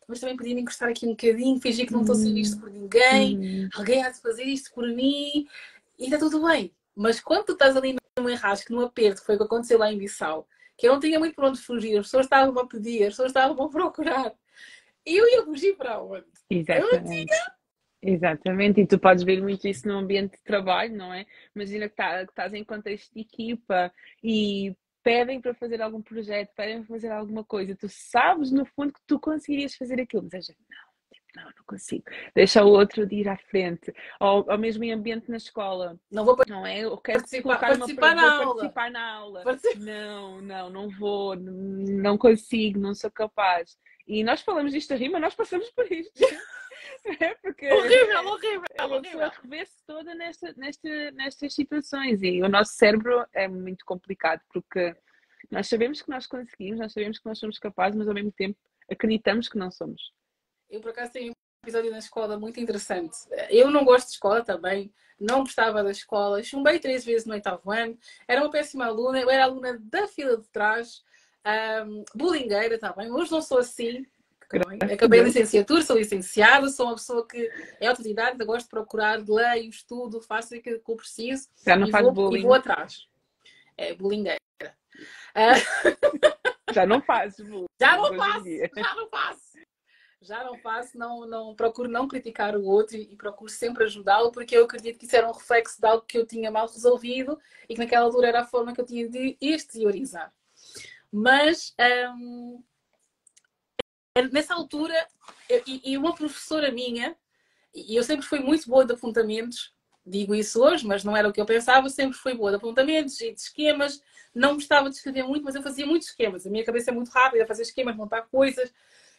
mas também podia me encostar aqui um bocadinho, fingir que não estou a ser visto por ninguém, uhum. alguém há de fazer isto por mim, e está tudo bem. Mas quando tu estás ali num enrasco, num aperto, que foi o que aconteceu lá em Bissau, que eu não tinha muito para onde fugir, as pessoas estavam a pedir, as pessoas estavam a procurar, e eu ia fugir para onde? Exatamente. Eu não tinha Exatamente, e tu podes ver muito isso no ambiente de trabalho, não é? Imagina que, tá, que estás em contexto de equipa e pedem para fazer algum projeto, pedem para fazer alguma coisa, tu sabes no fundo que tu conseguirias fazer aquilo, mas a gente, não, tipo, não, não consigo. Deixa o outro de ir à frente. Ou, ou mesmo em ambiente na escola. Não vou não é? Eu quero participar, participar, na, aula. participar na aula. Não, não, não vou, não consigo, não sou capaz. E nós falamos disto a rima, nós passamos por isto. É porque horrível, horrível, a pessoa revê-se toda nesta, nesta, nestas situações e o nosso cérebro é muito complicado porque nós sabemos que nós conseguimos, nós sabemos que nós somos capazes, mas ao mesmo tempo acreditamos que não somos. Eu por acaso tenho um episódio na escola muito interessante. Eu não gosto de escola também, não gostava da escola, chumbei três vezes no oitavo ano, era uma péssima aluna, eu era aluna da fila de trás, um, bullyingueira também, hoje não sou assim, Acabei a licenciatura, sou licenciada, sou uma pessoa que é autodidata, gosto de procurar, leio, estudo, faço o que eu preciso Já não e, faz vou, bullying. e vou atrás. É bullyingueira. Já não faço bullying. Já não faço, já não faço. Já não faço, não, não, procuro não criticar o outro e, e procuro sempre ajudá-lo, porque eu acredito que isso era um reflexo de algo que eu tinha mal resolvido e que naquela altura era a forma que eu tinha de exteriorizar. Mas hum, nessa altura, eu, e uma professora minha, e eu sempre fui muito boa de apontamentos, digo isso hoje, mas não era o que eu pensava, sempre fui boa de apontamentos e de esquemas, não gostava de escrever muito, mas eu fazia muitos esquemas. A minha cabeça é muito rápida, fazer esquemas, montar coisas,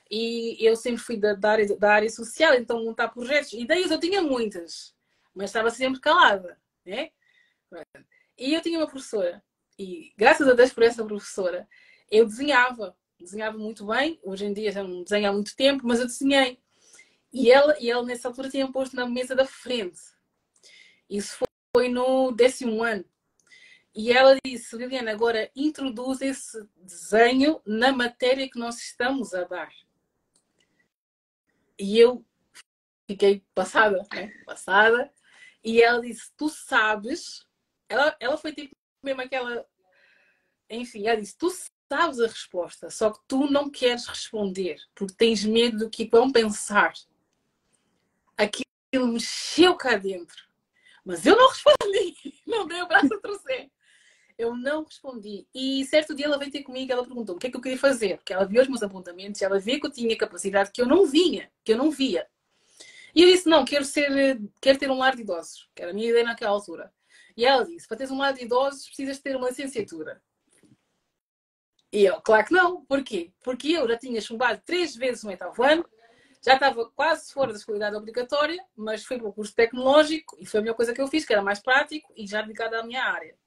e eu sempre fui da, da, área, da área social, então montar projetos. Ideias eu tinha muitas, mas estava sempre calada, né? E eu tinha uma professora, e graças a Deus por essa professora, eu desenhava. Desenhava muito bem. Hoje em dia já não desenho há muito tempo, mas eu desenhei. E ela, e ela nessa altura tinha posto na mesa da frente. Isso foi no décimo ano. E ela disse, Liliana, agora introduz esse desenho na matéria que nós estamos a dar. E eu fiquei passada, né? Passada. E ela disse, tu sabes. Ela, ela foi tipo mesmo aquela. Enfim, ela disse, tu sabes a resposta, só que tu não queres responder, porque tens medo do que vão pensar. Aquilo mexeu cá dentro. Mas eu não respondi, não dei o braço a torcer. Eu não respondi. E certo dia ela veio ter comigo ela perguntou o que é que eu queria fazer. Porque ela viu os meus apontamentos, ela vê que eu tinha capacidade que eu não vinha, que eu não via. E eu disse, não, quero ser, quero ter um lar de idosos, que era a minha ideia naquela altura. E ela disse, para teres um lar de idosos precisas ter uma licenciatura. E eu, claro que não. Porquê? Porque eu já tinha chumbado três vezes no oitavo ano, já estava quase fora da escolaridade obrigatória, mas fui para o curso tecnológico e foi a melhor coisa que eu fiz, que era mais prático e já dedicado à minha área.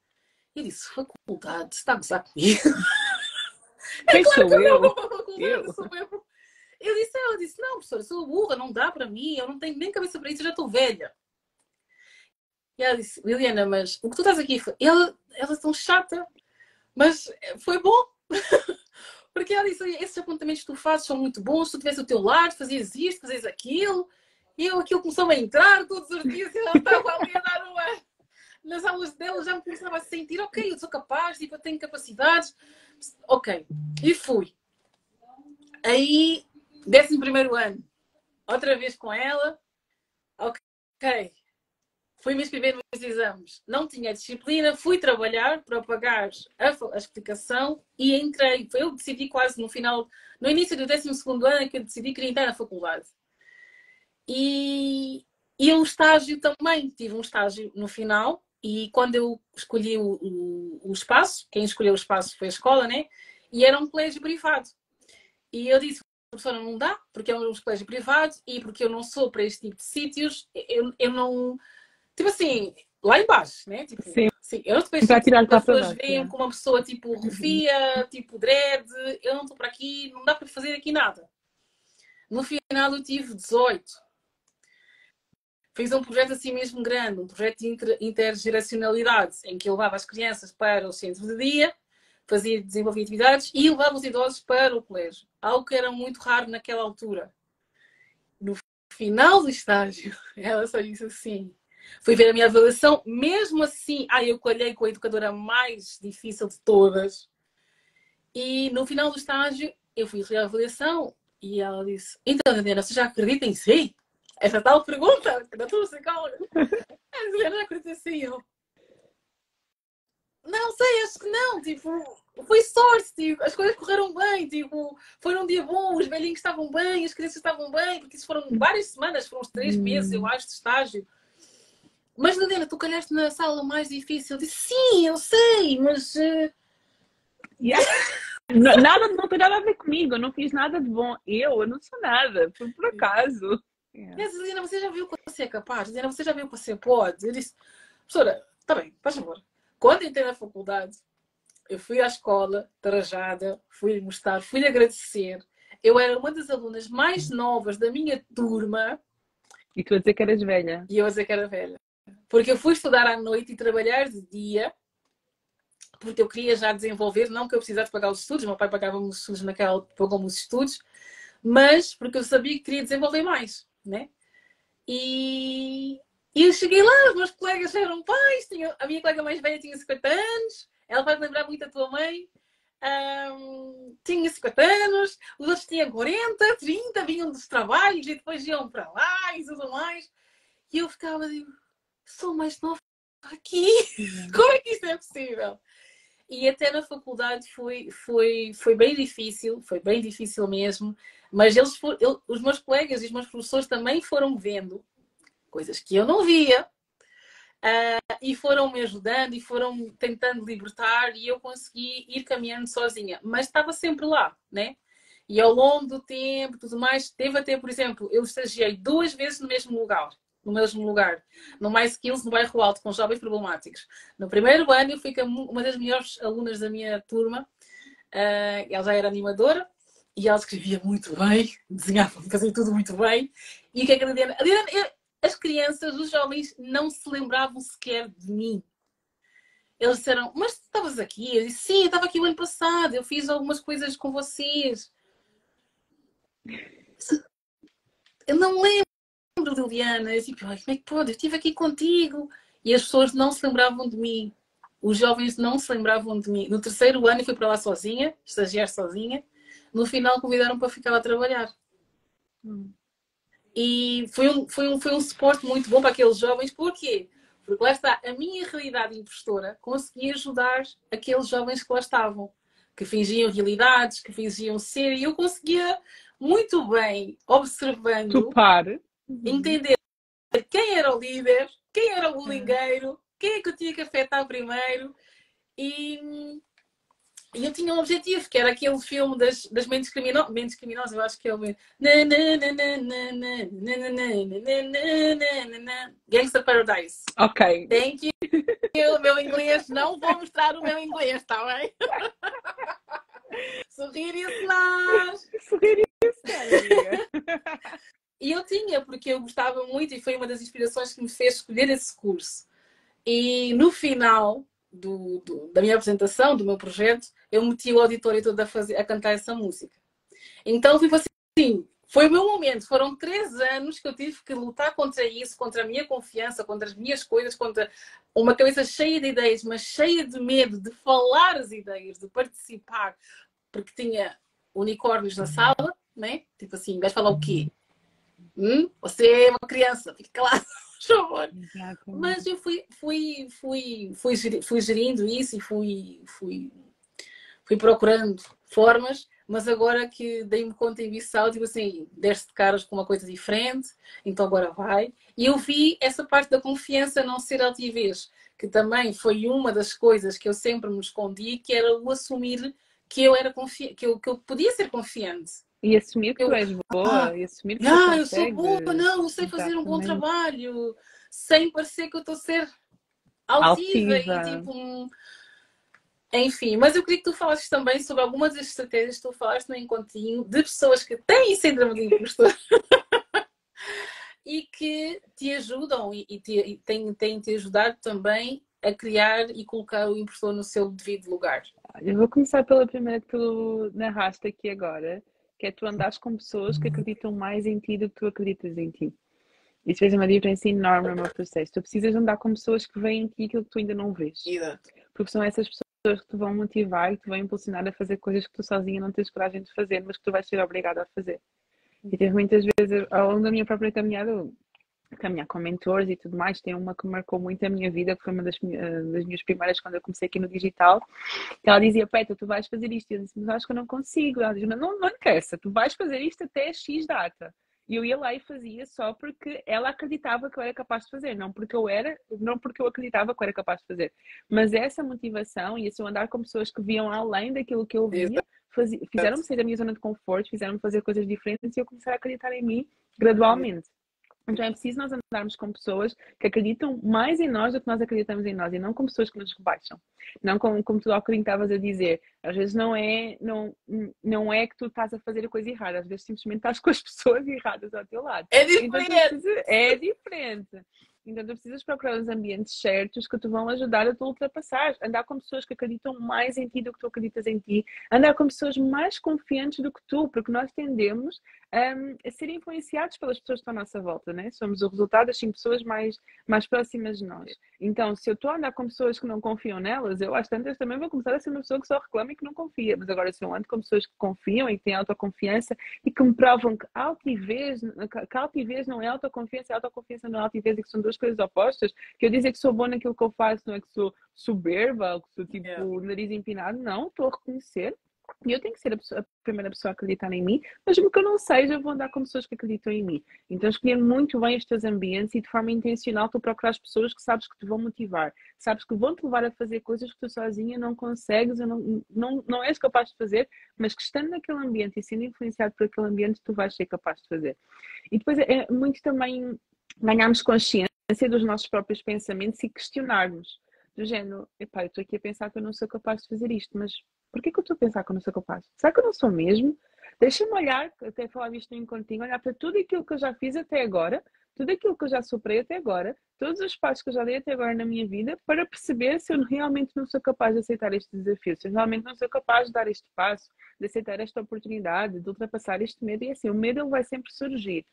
E disse, faculdade, está a gozar comigo? Quem é claro sou eu? eu? Sou eu. Eu disse, ela disse, não, professora, sou burra, não dá para mim, eu não tenho nem cabeça para isso, eu já estou velha. E ela disse, Liliana, mas o que tu estás aqui, ela, ela é tão chata, mas foi bom. Porque ela disse, esses apontamentos que tu fazes são muito bons, se tu tivesse o teu lado, fazias isto, fazias aquilo. E eu, aquilo começou a entrar todos os dias e ela estava ali a dar uma nas aulas dela já me começava a sentir, ok, eu sou capaz, tipo, eu tenho capacidades. Ok, e fui. Aí, décimo primeiro ano, outra vez com ela, ok, fui me inscrever nos exames. Não tinha disciplina, fui trabalhar para pagar a, a explicação e entrei. Eu decidi quase no final, no início do décimo segundo ano, que eu decidi que queria entrar na faculdade. E, e um estágio também, tive um estágio no final, e quando eu escolhi o, o, o, espaço, quem escolheu o espaço foi a escola, né? E era um colégio privado. E eu disse, professora, não dá, porque é um colégio privado e porque eu não sou para este tipo de sítios, eu, eu não. Tipo assim, lá embaixo, né? Tipo, sim. sim eu não estou para tipo, as pessoas veem com uma pessoa tipo rufia, tipo dread, eu não estou para aqui, não dá para fazer aqui nada. No final eu tive 18 fiz um projeto assim mesmo grande, um projeto de inter intergeracionalidade, em que eu levava as crianças para o centro de dia, fazia, desenvolvia atividades e levava os idosos para o colégio. Algo que era muito raro naquela altura. No final do estágio, ela só disse assim. Fui ver a minha avaliação, mesmo assim, ah, eu colhei com a educadora mais difícil de todas. E no final do estágio, eu fui ver a avaliação e ela disse: Então, Daniela, você já acredita em si? essa tal pergunta que da tua psicóloga. A Juliana acredita assim, eu. Não sei, acho que não. Tipo, foi sorte, tipo, as coisas correram bem, tipo, foi um dia bom, os velhinhos estavam bem, as crianças estavam bem, porque isso foram várias semanas, foram uns três meses, eu acho, de estágio. Mas, Liliana, tu calhaste na sala mais difícil. Eu disse, sim, eu sei, mas. Uh... Yeah. nada, não tem nada a ver comigo, eu não fiz nada de bom. Eu, eu não sou nada, foi por acaso. Yeah. Liliana, você já viu que você é capaz? Liliana, você já viu que você pode? Eu disse, professora, tá bem, faz favor. Quando entrei na faculdade, eu fui à escola, trajada, fui mostrar, fui agradecer. Eu era uma das alunas mais novas da minha turma. E tu a dizer que eras velha. E eu a dizer que era velha. Porque eu fui estudar à noite e trabalhar de dia, porque eu queria já desenvolver, não que eu precisasse pagar os estudos, meu pai pagava os estudos naquela, pagou-me os estudos, mas porque eu sabia que queria desenvolver mais né? E, e eu cheguei lá, os meus colegas eram pais, tinha, a minha colega mais velha tinha 50 anos, ela vai lembrar muito da tua mãe, um, tinha 50 anos, os outros tinham 40, 30, vinham dos trabalhos e depois iam para lá e tudo mais. E eu ficava, digo, sou mais nova aqui, como é que isso é possível? E até na faculdade foi, foi, foi bem difícil, foi bem difícil mesmo. Mas eles, eu, os meus colegas e os meus professores também foram vendo coisas que eu não via uh, e foram me ajudando e foram tentando libertar e eu consegui ir caminhando sozinha. Mas estava sempre lá, né? E ao longo do tempo, tudo mais, teve até, por exemplo, eu estagiei duas vezes no mesmo lugar. No mesmo lugar, no Mais Skills, no bairro Alto, com jovens problemáticos. No primeiro ano, eu fui uma das melhores alunas da minha turma. Uh, ela já era animadora e ela escrevia muito bem, desenhava, fazia tudo muito bem. E o que é que a Liliana... A Liliana eu, as crianças, os jovens, não se lembravam sequer de mim. Eles disseram, mas estavas aqui? Eu disse, sim, eu estava aqui o ano passado, eu fiz algumas coisas com vocês. Eu não lembro, Liliana. Eu tipo, como é que pode? Eu estive aqui contigo. E as pessoas não se lembravam de mim. Os jovens não se lembravam de mim. No terceiro ano eu fui para lá sozinha, estagiar sozinha. No final convidaram para ficar lá a trabalhar. Hum. E foi um, foi, um, foi um suporte muito bom para aqueles jovens. Porquê? Porque lá está, a minha realidade impostora conseguia ajudar aqueles jovens que lá estavam, que fingiam realidades, que fingiam ser, e eu conseguia muito bem, observando, Tupar. Uhum. entender quem era o líder, quem era o bulingueiro, quem é que eu tinha que afetar primeiro. E, e eu tinha um objetivo, que era aquele filme das, das mentes, crimino, mentes criminosas, eu acho que é o Gangster Paradise. Ok. Thank you. O meu inglês, não vou mostrar o meu inglês, está bem? Sorrir e assinar. Sorrir e assinar, E eu tinha, porque eu gostava muito e foi uma das inspirações que me fez escolher esse curso. E no final do, do, da minha apresentação, do meu projeto, eu meti o auditório todo a, fazer, a cantar essa música. Então, tipo assim, foi o meu momento. Foram três anos que eu tive que lutar contra isso, contra a minha confiança, contra as minhas coisas, contra uma cabeça cheia de ideias, mas cheia de medo de falar as ideias, de participar, porque tinha unicórnios na sala, né? Tipo assim, vais falar o quê? Hum? Você é uma criança, fica calado, por favor. Mas eu fui, fui, fui, fui, fui gerindo isso e fui, fui, fui procurando formas, mas agora que dei-me conta em Bissau, tipo assim, deste de caras com uma coisa diferente, então agora vai. E eu vi essa parte da confiança não ser altivez, que também foi uma das coisas que eu sempre me escondi, que era o assumir que eu era confi que eu, que eu podia ser confiante. E assumir que eu, tu és boa, ah, e assumir que não, eu sou boa, não, eu sei fazer um bom trabalho, sem parecer que eu estou a ser altiva, altiva. e tipo um... Enfim, mas eu queria que tu falasses também sobre algumas das estratégias que tu falaste no encontrinho de pessoas que têm síndrome de impostor e que te ajudam e, e, te, e têm, têm te ajudado também a criar e colocar o impostor no seu devido lugar. Eu vou começar pela primeira que tu narraste aqui agora, que é tu andares com pessoas que acreditam mais em ti do que tu acreditas em ti. Isso fez uma diferença enorme no meu processo. Tu precisas andar com pessoas que veem em ti aquilo que tu ainda não vês. Exato. Porque são essas pessoas que te vão motivar e que te vão impulsionar a fazer coisas que tu sozinha não tens coragem de fazer, mas que tu vais ser obrigada a fazer. E teve muitas vezes, ao longo da minha própria caminhada, caminhar com mentores e tudo mais. Tem uma que marcou muito a minha vida, que foi uma das, eh, das minhas primeiras quando eu comecei aqui no digital. Ela dizia, Petra, tu vais fazer isto. E eu disse, mas acho que eu não consigo. Ela dizia, não, não interessa, tu vais fazer isto até X data. E eu ia lá e fazia só porque ela acreditava que eu era capaz de fazer, não porque eu era, não porque eu acreditava que eu era capaz de fazer. Mas essa motivação e esse andar com pessoas que viam além daquilo que eu via, fizeram-me sair da minha zona de conforto, fizeram-me fazer coisas diferentes e eu comecei a acreditar em mim gradualmente. Então é preciso nós andarmos com pessoas que acreditam mais em nós do que nós acreditamos em nós e não com pessoas que nos rebaixam. Não como, como tu ao estavas a dizer. Às vezes não é, não, não é que tu estás a fazer a coisa errada, às vezes simplesmente estás com as pessoas erradas ao teu lado. É então, diferente. Então, é diferente. Então tu precisas procurar os ambientes certos que te vão ajudar a te ultrapassar. Andar com pessoas que acreditam mais em ti do que tu acreditas em ti. Andar com pessoas mais confiantes do que tu, porque nós tendemos um, a ser influenciados pelas pessoas que estão à nossa volta, né? Somos o resultado das cinco pessoas mais, mais próximas de nós. Então, se eu estou a andar com pessoas que não confiam nelas, eu às tantas também vou começar a ser uma pessoa que só reclama e que não confia. Mas agora, se eu ando com pessoas que confiam e que têm autoconfiança e que me provam que altivez, que altivez não é autoconfiança, é autoconfiança não é altivez e que são duas coisas opostas, que eu dizer que sou boa naquilo que eu faço não é que sou soberba, que sou tipo yeah. nariz empinado, não, estou a reconhecer e eu tenho que ser a, pessoa, a, primeira pessoa a acreditar em mim, mesmo que eu não seja, eu vou andar com pessoas que acreditam em mim. Então, escolher muito bem os teus ambientes e de forma intencional tu procurar pessoas que sabes que te vão motivar, sabes que vão te levar a fazer coisas que tu sozinha não consegues, não, não, não és capaz de fazer, mas que estando naquele ambiente e sendo influenciado por aquele ambiente, tu vais ser capaz de fazer. E depois é muito também ganharmos consciência dos nossos próprios pensamentos e questionarmos. Do género, epá, eu estou aqui a pensar que eu não sou capaz de fazer isto, mas porquê que eu estou a pensar que eu não sou capaz? Será que eu não sou mesmo? Deixa-me olhar, até falar isto em contínuo, olhar para tudo aquilo que eu já fiz até agora, tudo aquilo que eu já superei até agora, todos os passos que eu já dei até agora na minha vida, para perceber se eu realmente não sou capaz de aceitar este desafio, se eu realmente não sou capaz de dar este passo, de aceitar esta oportunidade, de ultrapassar este medo. E assim, o medo ele vai sempre surgir.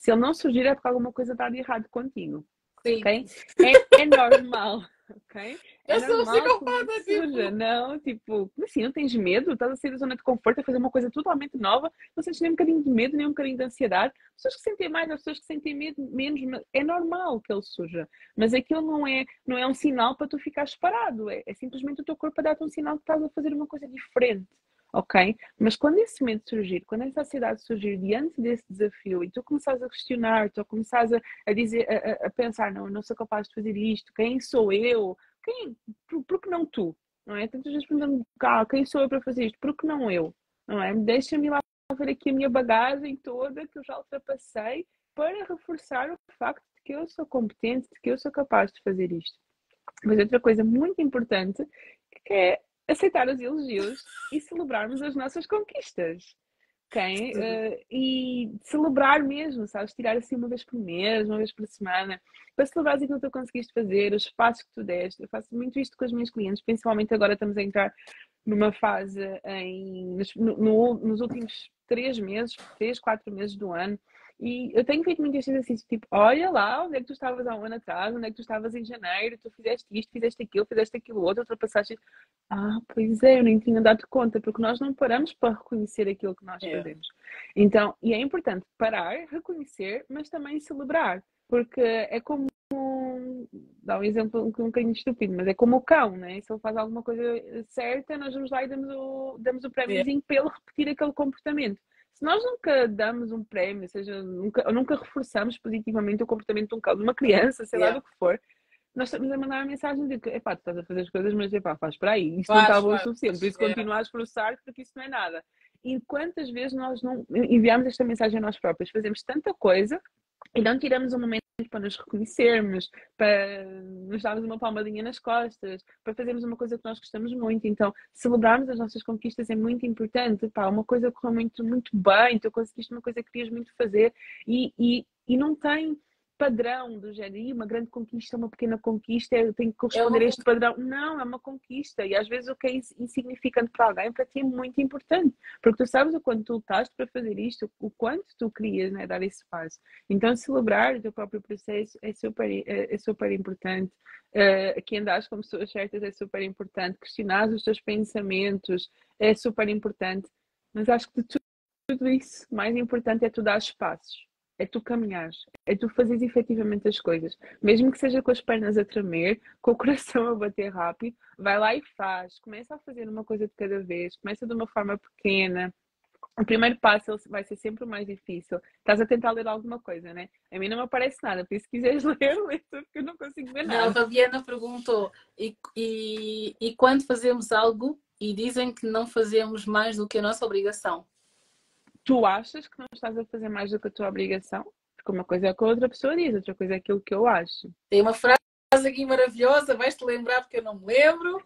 Se ele não surgir, é porque alguma coisa está de errado contigo. Sim. Okay? É, é normal. ok? É eu sou psicopata, tipo. Não, tipo, assim, não tens medo, estás a sair da zona de conforto, a fazer uma coisa totalmente nova, não sentes nem um bocadinho de medo, nem um bocadinho de ansiedade. As pessoas que sentem mais, as pessoas que sentem medo, menos, é normal que ele surja. Mas aquilo não é, não é um sinal para tu ficares parado, é, é simplesmente o teu corpo a dar-te um sinal que estás a fazer uma coisa diferente ok? Mas quando esse medo surgir, quando essa ansiedade surgir diante desse desafio e tu começares a questionar, tu começares a, a dizer, a, a, pensar, não, não sou capaz de fazer isto, quem sou eu? Quem? Por, por que não tu? Não é? Tantas vezes perguntando, ah, quem sou eu para fazer isto? Por que não eu? Não é? Deixa-me lá ver aqui a minha bagagem toda que eu já ultrapassei para reforçar o facto de que eu sou competente, de que eu sou capaz de fazer isto. Mas outra coisa muito importante que é aceitar os elogios e celebrarmos as nossas conquistas. Okay? Uh, e celebrar mesmo, sabes? Tirar assim uma vez por mês, uma vez por semana, para celebrar aquilo que tu conseguiste fazer, os passos que tu deste. Eu faço muito isto com as minhas clientes, principalmente agora estamos a entrar numa fase em, no, nos últimos três meses, três, quatro meses do ano, e eu tenho feito muitos exercícios, tipo, olha lá onde é que tu estavas há um ano atrás, onde é que tu estavas em janeiro, tu fizeste isto, fizeste aquilo, fizeste aquilo outro, ultrapassaste. Ah, pois é, eu nem tinha dado conta, porque nós não paramos para reconhecer aquilo que nós é. fazemos. Então, e é importante parar, reconhecer, mas também celebrar, porque é como dá um exemplo um bocadinho estúpido, mas é como o cão, né? Se ele faz alguma coisa certa, nós vamos lá e damos o, damos o prémiozinho é. para ele repetir aquele comportamento se nós nunca damos um prémio, seja, nunca, ou nunca reforçamos positivamente o comportamento de um uma criança, sei yeah. lá do que for, nós estamos a mandar a mensagem de que, epá, tu estás a fazer as coisas, mas epá, faz para aí, isto faz, não está bom o suficiente, por isso yeah. continua a esforçar porque isso não é nada. E quantas vezes nós não enviamos esta mensagem a nós próprios, fazemos tanta coisa e não tiramos um momento para nos reconhecermos, para nos darmos uma palmadinha nas costas, para fazermos uma coisa que nós gostamos muito. Então, celebrarmos as nossas conquistas é muito importante. Pá, uma coisa correu muito, muito bem, tu conseguiste uma coisa que querias muito fazer e, e, e não tem padrão do género, uma grande conquista, uma pequena conquista, eu tenho que corresponder é a este padrão. Não, é uma conquista. E às vezes o que é insignificante para alguém, para ti é muito importante. Porque tu sabes o quanto tu lutaste para fazer isto, o quanto tu querias né, dar esse passo. Então, celebrar o teu próprio processo é super, é, é super importante. Uh, aqui andares com pessoas certas é super importante. Questionar os teus pensamentos é super importante. Mas acho que de tudo isso, mais importante é tu dar espaços é tu caminhares, é tu fazeres efetivamente as coisas. Mesmo que seja com as pernas a tremer, com o coração a bater rápido, vai lá e faz. Começa a fazer uma coisa de cada vez, começa de uma forma pequena. O primeiro passo vai ser sempre o mais difícil. Estás a tentar ler alguma coisa, né? A mim não me aparece nada, por isso se quiseres ler, lê porque eu não consigo ver nada. Não, a Fabiana perguntou, e, e, e quando fazemos algo e dizem que não fazemos mais do que a nossa obrigação? Tu achas que não estás a fazer mais do que a tua obrigação? Porque uma coisa é o que a outra pessoa diz, outra coisa é aquilo que eu acho. Tem uma frase aqui maravilhosa, vais-te lembrar porque eu não me lembro,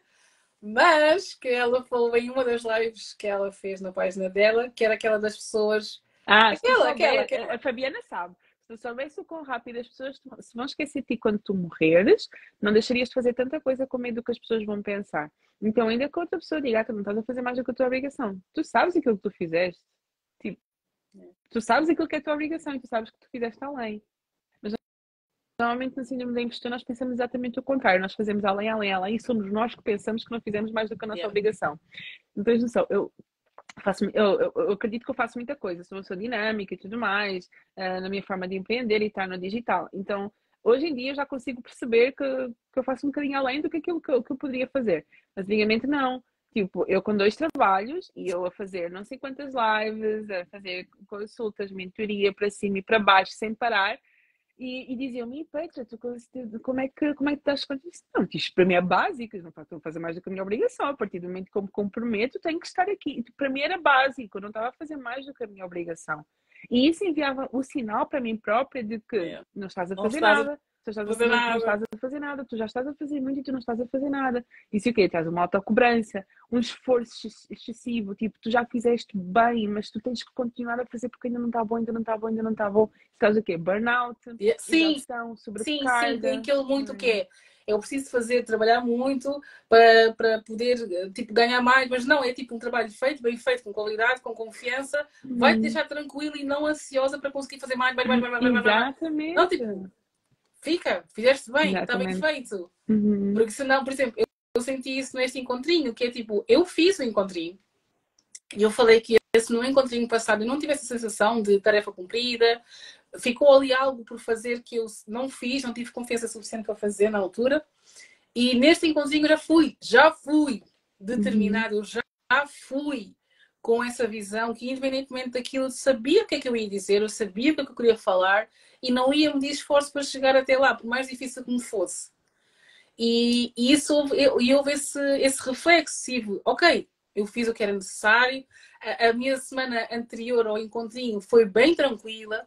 mas que ela falou em uma das lives que ela fez na página dela, que era aquela das pessoas. Ah, aquela, aquela, aquela. A Fabiana sabe. Se tu soubesse o quão rápido as pessoas se vão esquecer de ti quando tu morreres, não deixarias de fazer tanta coisa com medo do que as pessoas vão pensar. Então, ainda que outra pessoa diga, ah, tu não estás a fazer mais do que a tua obrigação. Tu sabes aquilo que tu fizeste. Tu sabes aquilo que é a tua obrigação e tu sabes que tu fizeste além. Mas normalmente na síndrome da impostura nós pensamos exatamente o contrário. Nós fazemos além, além, além e somos nós que pensamos que não fizemos mais do que a nossa yeah. obrigação. Não tens noção. Eu, faço, eu, eu, eu, acredito que eu faço muita coisa. Sou pessoa dinâmica e tudo mais, uh, na minha forma de empreender e estar no digital. Então, hoje em dia eu já consigo perceber que, que eu faço um bocadinho além do que aquilo que eu, que eu poderia fazer. Mas antigamente não. Tipo, eu com dois trabalhos e eu a fazer não sei quantas lives, a fazer consultas, mentoria para cima e para baixo sem parar. E, e diziam-me, Petra, tu, como é que como é que estás com isso? Não, isto para mim é básico, não estou a fazer mais do que a minha obrigação. A partir do momento que eu me comprometo, tenho que estar aqui. Para mim era básico, eu não estava a fazer mais do que a minha obrigação. E isso enviava o sinal para mim própria de que Yeah. não estás a Não fazer estás a nada, tu estás a fazer tu nada. estás a fazer nada, tu já estás a fazer muito e tu não estás a fazer nada. Isso o quê? Traz uma autocobrança, um esforço ex- excessivo, tipo, tu já fizeste bem, mas tu tens que continuar a fazer porque ainda não está bom, ainda não está bom, ainda não está bom. Causa o quê? Burnout, Yeah. Sim, exaustão, Sim, sobrecarga. sim, tem aquele muito Hum. que é. Eu preciso fazer, trabalhar muito para, para poder, eh, tipo, ganhar mais, mas não, é tipo um trabalho feito, bem feito, com qualidade, com confiança, vai te Hum. deixar tranquila e não ansiosa para conseguir fazer mais, mais, mais, mais, mais, mais. Exatamente. Não, tipo, Fica, fizeste bem, está bem feito. Uhum. Porque senão, por exemplo, eu, eu senti isso neste encontrinho, que é tipo, eu fiz o encontrinho e eu falei que esse no encontrinho passado eu não tive essa sensação de tarefa cumprida, ficou ali algo por fazer que eu não fiz, não tive confiança suficiente para fazer na altura. E neste encontrinho já fui, já fui determinado, eu já fui com essa visão que, independentemente daquilo, eu sabia o que é que eu ia dizer, eu sabia o que é que eu queria falar e não ia medir esforço para chegar até lá, por mais difícil que me fosse. E, e isso houve- e houve esse, esse reflexivo, ok, eu fiz o que era necessário, a, a minha semana anterior ao encontrinho foi bem tranquila,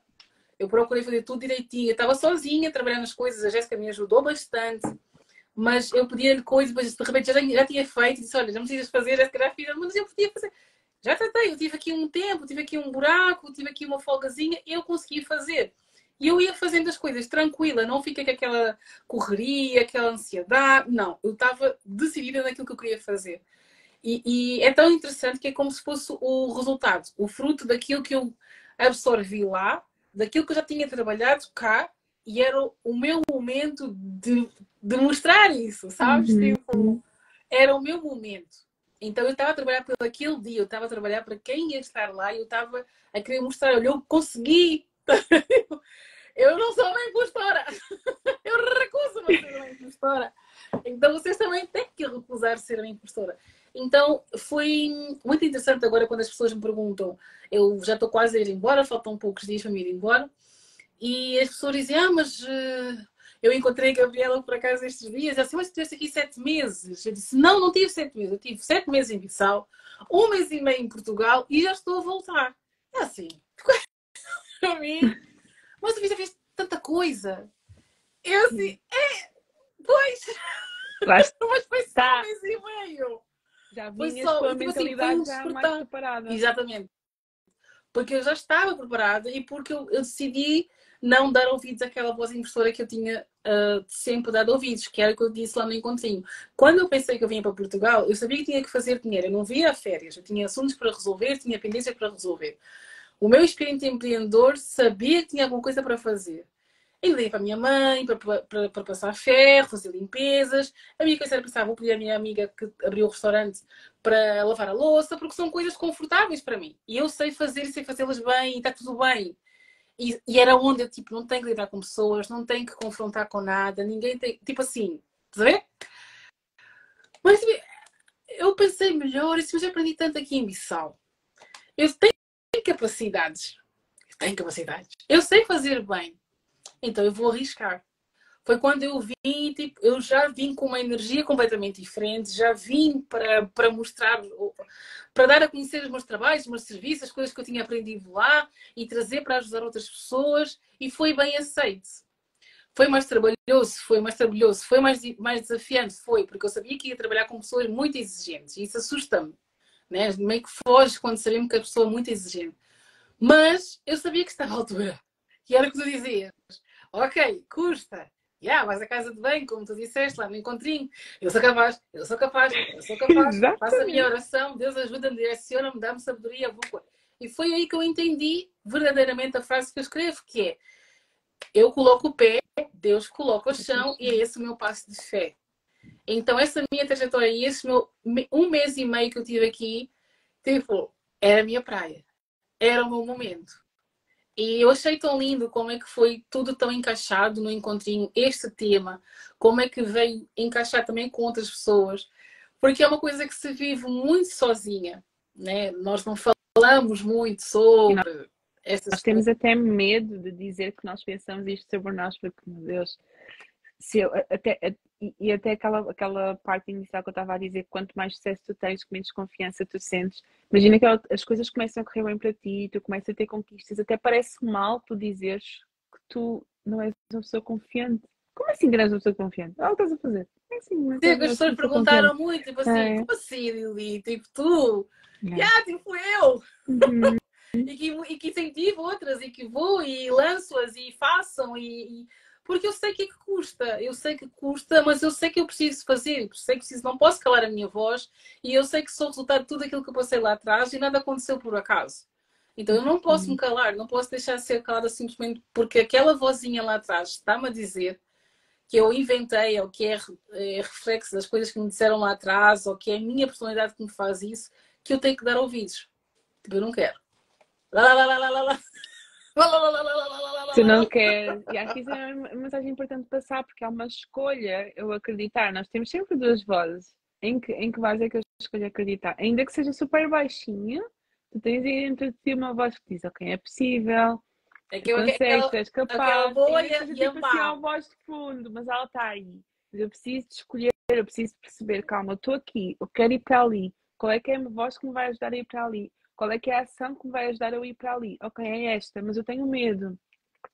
eu procurei fazer tudo direitinho, eu estava sozinha trabalhando as coisas, a Jéssica me ajudou bastante, mas eu pedia-lhe coisas, mas de repente já, já tinha feito, disse, olha, já me precisas fazer, já fiz, mas eu podia fazer. Já tratei, eu tive aqui um tempo, tive aqui um buraco, tive aqui uma folgazinha, eu consegui fazer. E eu ia fazendo as coisas tranquila, não fiquei com aquela correria, aquela ansiedade. Não, eu estava decidida naquilo que eu queria fazer. E, e é tão interessante que é como se fosse o resultado, o fruto daquilo que eu absorvi lá, daquilo que eu já tinha trabalhado cá, e era o meu momento de, de mostrar isso, sabes? Uhum. Tipo, era o meu momento. Então eu estava a trabalhar por aquele dia, eu estava a trabalhar para quem ia estar lá e eu estava a querer mostrar, olha, eu consegui. Eu não sou uma impostora. Eu recuso-me a ser uma impostora. Então vocês também têm que recusar ser uma impostora. Então foi muito interessante agora quando as pessoas me perguntam, eu já estou quase a ir embora, faltam poucos dias para me ir embora, e as pessoas dizem, ah, mas eh, eu encontrei a Gabriela por acaso estes dias, assim, mas tu estiveste aqui sete meses. Eu disse, não, não tive sete meses, eu tive sete meses em Bissau, um mês e meio em Portugal e já estou a voltar. É assim, para mim, mas tu já fizeste tanta coisa. Eu assim, é, pois, mas foi só Tá. um mês e meio. Já vinhas só- com a tipo assim, mentalidade um já mais preparada. Exatamente. Porque eu já estava preparada e porque eu, eu decidi não dar ouvidos àquela voz impressora que eu tinha ah, sempre dado ouvidos, que era o que eu disse lá no encontrinho. Quando eu pensei que eu vinha para Portugal, eu sabia que tinha que fazer dinheiro, eu não via férias, eu tinha assuntos para resolver, tinha pendências para resolver. O meu espírito empreendedor sabia que tinha alguma coisa para fazer. Eu liguei para a minha mãe para, para, para passar ferro, fazer limpezas. A minha coisa era pensar, vou pedir à minha amiga que abriu o restaurante para lavar a louça, porque são coisas confortáveis para mim. E eu sei fazer e sei fazê-las bem e está tudo bem. E, era onde eu, tipo, não tenho que lidar com pessoas, não tenho que confrontar com nada, ninguém tem. Tipo assim, estás a ver? Mas tipo, eu pensei melhor, isso eu já aprendi tanto aqui em Bissau. Eu tenho capacidades. Eu tenho capacidades. Eu sei fazer bem. Então eu vou arriscar. Foi quando eu vim, tipo, eu já vim com uma energia completamente diferente, já vim para, para mostrar, para dar a conhecer os meus trabalhos, os meus serviços, as coisas que eu tinha aprendido lá e trazer para ajudar outras pessoas e foi bem aceito. Foi mais trabalhoso, foi mais trabalhoso, foi mais, mais desafiante, foi, porque eu sabia que ia trabalhar com pessoas muito exigentes e isso assusta-me, né? Meio que foge quando sabemos que a pessoa é muito exigente. Mas eu sabia que estava à altura. E era o que tu dizias. Ok, custa. Yeah, vais à casa de bem, como tu disseste lá no encontrinho. Eu sou capaz, eu sou capaz, eu sou capaz. Exatamente. Faço a minha oração, Deus ajuda-me, direciona-me, dá-me sabedoria. Vou... E foi aí que eu entendi verdadeiramente a frase que eu escrevo, que é eu coloco o pé, Deus coloca o chão e é esse o meu passo de fé. Então essa minha trajetória e esse meu um mês e meio que eu tive aqui, tipo, era a minha praia. Era o meu momento. E eu achei tão lindo como é que foi tudo tão encaixado no encontrinho, este tema, como é que veio encaixar também com outras pessoas, porque é uma coisa que se vive muito sozinha, né? Nós não falamos muito sobre essas Nós temos até medo de dizer que nós pensamos isto sobre nós, porque, meu Deus, se eu, até, e, até aquela, aquela parte inicial que eu estava a dizer, quanto mais sucesso tu tens, menos confiança tu sentes. Imagina que as coisas começam a correr bem para ti, tu começas a ter conquistas, até parece mal tu dizeres que tu não és uma pessoa confiante. Como assim que não és uma pessoa confiante? Ah, o que estás a fazer? É assim, Sim, as pessoas perguntaram confiante. muito, tipo assim, é. como assim, Lili? Tipo, tu? É. Yeah, tipo, eu! Uhum. e, que, e que incentivo outras, e que vou, e lanço-as, e façam, e, e porque eu sei que é que custa, eu sei que custa, mas eu sei que eu preciso fazer, eu sei que preciso, não posso calar a minha voz e eu sei que sou resultado de tudo aquilo que eu passei lá atrás e nada aconteceu por acaso. Então eu não posso me calar, não posso deixar de ser calada simplesmente porque aquela vozinha lá atrás está-me a dizer que eu inventei ou que é, é reflexo das coisas que me disseram lá atrás ou que é a minha personalidade que me faz isso, que eu tenho que dar ouvidos. Tipo, eu não quero. Lá, lá, lá, lá, lá, lá. Se não quer. E acho que isso é uma mensagem importante passar, porque é uma escolha eu acreditar. Nós temos sempre duas vozes. Em que, em que voz é que eu escolho acreditar? Ainda que seja super baixinha, tu tens aí dentro de ti uma voz que diz: Ok, é possível. É que eu, consegues, és capaz. Bolha e tipo assim, uma voz de fundo, mas ela está aí. Eu preciso de escolher, eu preciso perceber, calma, eu estou aqui, eu quero ir para ali. Qual é que é a voz que me vai ajudar a ir para ali? Qual é que é a ação que me vai ajudar a eu ir para ali? Ok, é esta, mas eu tenho medo.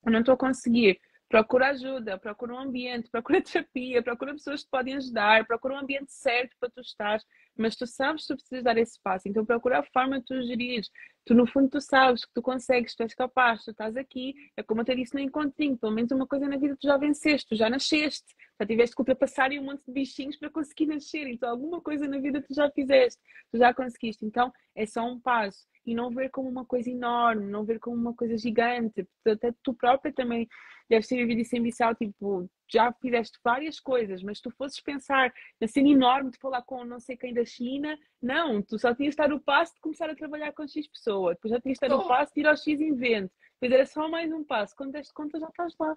Eu não estou a conseguir. Procura ajuda, procura um ambiente, procura terapia, procura pessoas que te podem ajudar, procura um ambiente certo para tu estar, mas tu sabes que tu precisas dar esse passo, então procura a forma de tu gerir. Tu, no fundo, tu sabes que tu consegues, tu és capaz, tu estás aqui, é como eu te disse no encontrinho, pelo menos uma coisa na vida tu já venceste, tu já nasceste, já tiveste que ultrapassar um monte de bichinhos para conseguir nascer, então alguma coisa na vida tu já fizeste, tu já conseguiste, então é só um passo. E não ver como uma coisa enorme, não ver como uma coisa gigante, até tu própria também deves ter vivido isso em Bissau, tipo, já fizeste várias coisas, mas tu fosses pensar na cena enorme de falar com não sei quem da China, não, tu só tinhas de estar o passo de começar a trabalhar com X pessoa, depois já tinhas de estar o passo de ir ao X invento, depois era só mais um passo, quando deste conta já estás lá.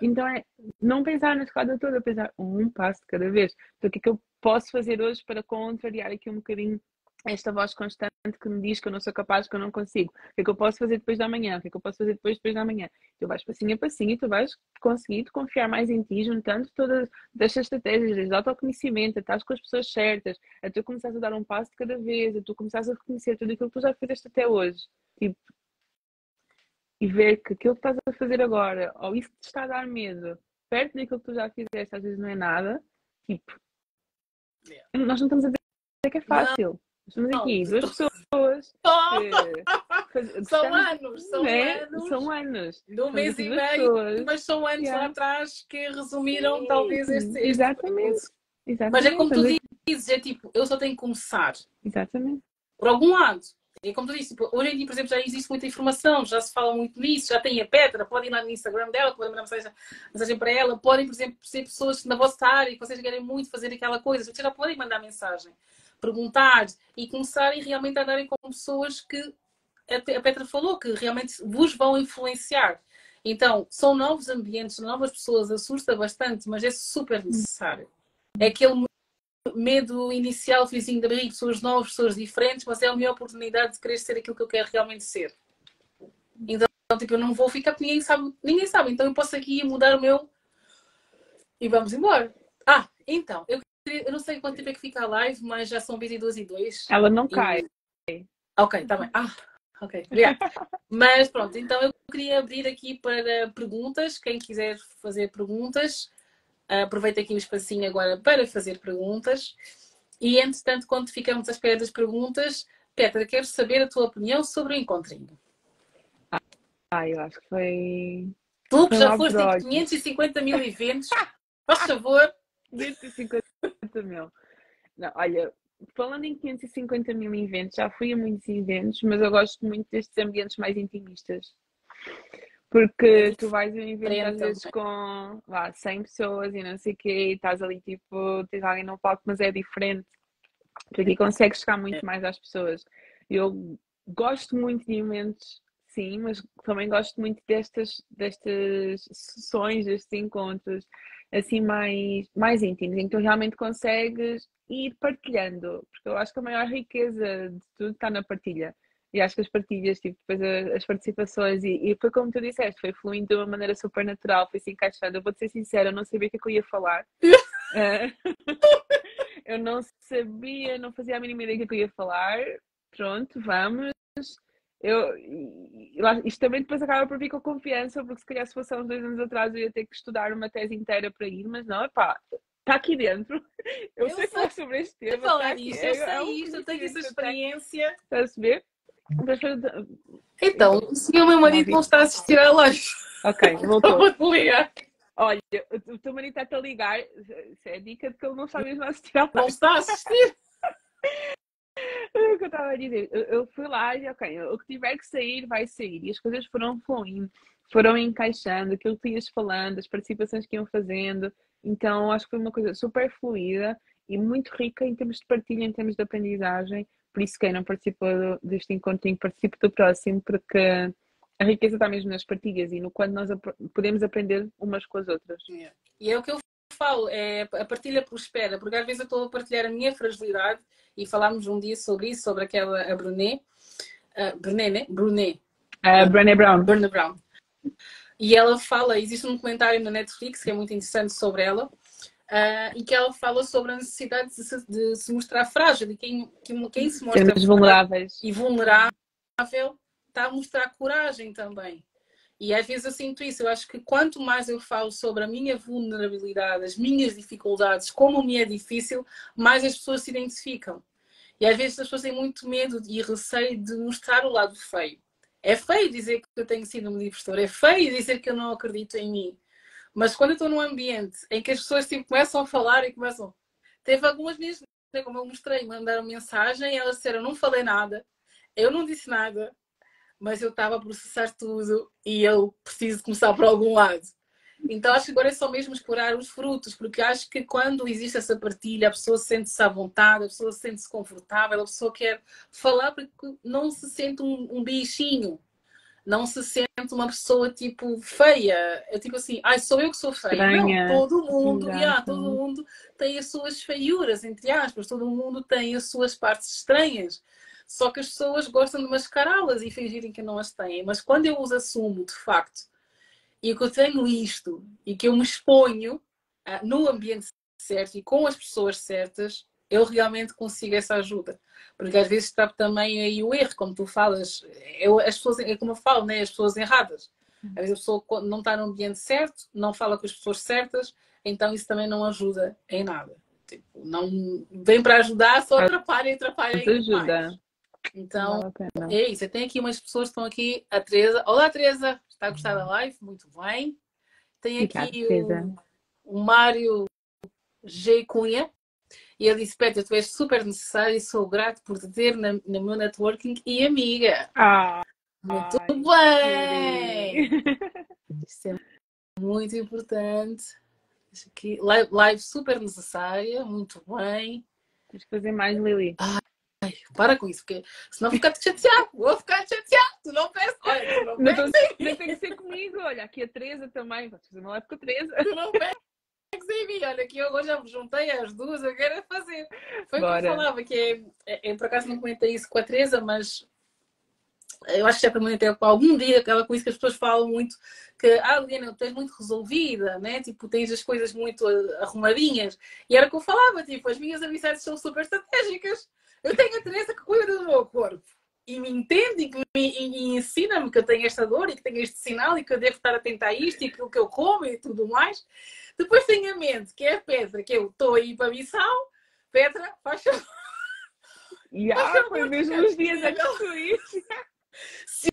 Então é não pensar na escada toda, pensar um passo de cada vez. Então o que é que eu posso fazer hoje para contrariar aqui um bocadinho esta voz constante que me diz que eu não sou capaz, que eu não consigo. O que é que eu posso fazer depois da manhã? O que é que eu posso fazer depois depois da manhã? Tu vais passinho a passinho e tu vais conseguir confiar mais em ti, juntando todas estas estratégias, desde autoconhecimento, a estás com as pessoas certas, a tu começares a dar um passo de cada vez, a tu começares a reconhecer tudo aquilo que tu já fizeste até hoje. Tipo, e ver que aquilo que estás a fazer agora, ou isso que te está a dar medo, perto daquilo que tu já fizeste, às vezes não é nada, tipo, yeah. nós não estamos a dizer que é fácil. Não. Estamos aqui, duas pessoas. Que, são anos, são né? anos. São anos. De um mês e meio, pessoas. mas são anos yeah. lá atrás que resumiram Sim. talvez este, este Exatamente. Exatamente. Mas é como tu dizes, é tipo, eu só tenho que começar. Exatamente. Por algum lado. É como tu disse, tipo, hoje em dia, por exemplo, já existe muita informação, já se fala muito nisso, já tem a Petra, podem ir lá no Instagram dela, podem mandar mensagem, mensagem para ela, podem, por exemplo, ser pessoas na vossa área que vocês querem muito fazer aquela coisa, vocês já podem mandar mensagem perguntar e começarem realmente a andarem com pessoas que a Petra falou, que realmente vos vão influenciar. Então, são novos ambientes, novas pessoas, assusta bastante, mas é super necessário. É aquele medo inicial, vizinho da barriga, pessoas novas, pessoas diferentes, mas é a minha oportunidade de querer ser aquilo que eu quero realmente ser. Então, tipo, eu não vou ficar porque ninguém sabe, ninguém sabe. Então eu posso aqui mudar o meu e vamos embora. Ah, então, eu eu não sei quanto tempo é que fica a live, mas já são 22 e 2. Ela não cai. Ok, tá bem. Ah, ok, obrigada. mas pronto, então eu queria abrir aqui para perguntas. Quem quiser fazer perguntas, aproveita aqui o espacinho agora para fazer perguntas. E entretanto, quando ficamos à espera das perguntas, Petra, quero saber a tua opinião sobre o encontrinho. Ah, eu acho que foi. Tu que já foste em 550 mil eventos, faz favor. 550 550 mil. Não, olha, falando em 550 mil eventos, já fui a muitos eventos, mas eu gosto muito destes ambientes mais intimistas. Porque tu vais a um evento às vezes com lá, 100 pessoas e não sei o quê, e estás ali tipo, tens alguém no palco, mas é diferente. Porque aqui consegues chegar muito é. mais às pessoas. Eu gosto muito de eventos, sim, mas também gosto muito destas, destas sessões, destes encontros assim mais, mais íntimos, em que tu realmente consegues ir partilhando, porque eu acho que a maior riqueza de tudo está na partilha. E acho que as partilhas, tipo, depois as participações, e, e foi como tu disseste, foi fluindo de uma maneira super natural, foi se encaixando. Eu vou-te ser sincera, eu não sabia o que, é que eu ia falar. Eh, eu não sabia, não fazia a mínima ideia do que, é que eu ia falar. Pronto, vamos. Eu, isto também depois acaba por vir com confiança, porque se calhar se fosse há uns dois anos atrás eu ia ter que estudar uma tese inteira para ir, mas não, pá, está aqui dentro. Eu, eu sei falar sobre este tema. Falar tá disto, eu sei é isto, eu tenho essa experiência. Estás a ver? Então, se o meu marido não está a assistir à live. Ok, voltou. Vou-te ligar. Olha, o teu marido está-te a ligar. Isso é a dica de que ele não está mesmo a assistir à live. Não está a assistir. o que eu estava a dizer. Eu, eu fui lá e, ok, o que tiver que sair, vai sair. E as coisas foram fluindo, foram encaixando, aquilo que ias falando, as participações que iam fazendo. Então, acho que foi uma coisa super fluida e muito rica em termos de partilha, em termos de aprendizagem. Por isso, quem não participou deste encontro, participe do próximo, porque a riqueza está mesmo nas partilhas e no quando nós podemos aprender umas com as outras. Yeah. E é o que eu falo, é a partilha prospera, porque às vezes eu estou a partilhar a minha fragilidade e falámos um dia sobre isso, sobre aquela a Brunet, uh, Brunet, né? Brunet. Uh, Brené Brown. Brené Brown. E ela fala, existe um documentário na Netflix que é muito interessante sobre ela, uh, e que ela fala sobre a necessidade de se, de se mostrar frágil e quem, quem, quem se mostra vulneráveis. e vulnerável está a mostrar coragem também. E às vezes eu sinto isso. Eu acho que quanto mais eu falo sobre a minha vulnerabilidade, as minhas dificuldades, como me é difícil, mais as pessoas se identificam. E às vezes as pessoas têm muito medo e receio de mostrar o lado feio. É feio dizer que eu tenho sido um impostor, é feio dizer que eu não acredito em mim. Mas quando eu estou num ambiente em que as pessoas tipo, começam a falar e começam. Teve algumas né, como eu mostrei, mandaram mensagem e elas disseram: não falei nada, eu não disse nada, mas eu estava a processar tudo e eu preciso começar por algum lado. Então acho que agora é só mesmo explorar os frutos, porque acho que quando existe essa partilha, a pessoa sente-se à vontade, a pessoa sente-se confortável, a pessoa quer falar porque não se sente um, um, bichinho, não se sente uma pessoa tipo feia. É tipo assim, ai, sou eu que sou feia. Estranha. Não, todo mundo, yeah, todo mundo tem as suas feiuras, entre aspas, todo mundo tem as suas partes estranhas. Só que as pessoas gostam de mascará-las e fingirem que não as têm. Mas quando eu os assumo, de facto, e que eu tenho isto e que eu me exponho uh, no ambiente certo e com as pessoas certas, eu realmente consigo essa ajuda. Porque às vezes está também aí o erro, como tu falas, eu, as pessoas, é como eu falo, né? as pessoas erradas. Às vezes a pessoa não está no ambiente certo, não fala com as pessoas certas, então isso também não ajuda em nada. Tipo, não vem para ajudar, só atrapalha e atrapalha ainda mais. Então, é isso. Tem aqui umas pessoas que estão aqui. A Teresa. Olá, Teresa. Está a gostar da live? Muito bem. Tem aqui o, o Mário G. Cunha. E ele disse: Petra, tu és super necessário e sou grato por te ter na, no meu networking e amiga. Ah, muito ai, bem! Isto é muito importante. Aqui, live, live, super necessária, muito bem. Tens que fazer mais, Lili. Ai, para com isso, porque senão fica chateado. Vou ficar chateado. Tu não pensa. Olha, tu não, não pensa. Tem que ser comigo. Olha, aqui a Teresa também. Vou fazer uma live com a Teresa. Tu não pensa em mim. Olha, que eu já me juntei às duas, eu quero fazer. Foi Bora. que eu falava, que é, é, é, por acaso não comentei isso com a Teresa, mas eu acho que já comentei algum dia aquela coisa que as pessoas falam muito que, ah, Liliana, tu és muito resolvida, né? Tipo, tens as coisas muito arrumadinhas. E era o que eu falava, tipo, as minhas amizades são super estratégicas. Eu tenho a Teresa que cuida do meu corpo e me entende e, me, e ensina-me que eu tenho esta dor e que tenho este sinal e que eu devo estar atenta a isto e aquilo que eu como e tudo mais. Depois tenho a mente, que é a Petra, que eu estou aí para a missão. Petra, faz favor. Yeah, foi mesmo uns dias isso. Se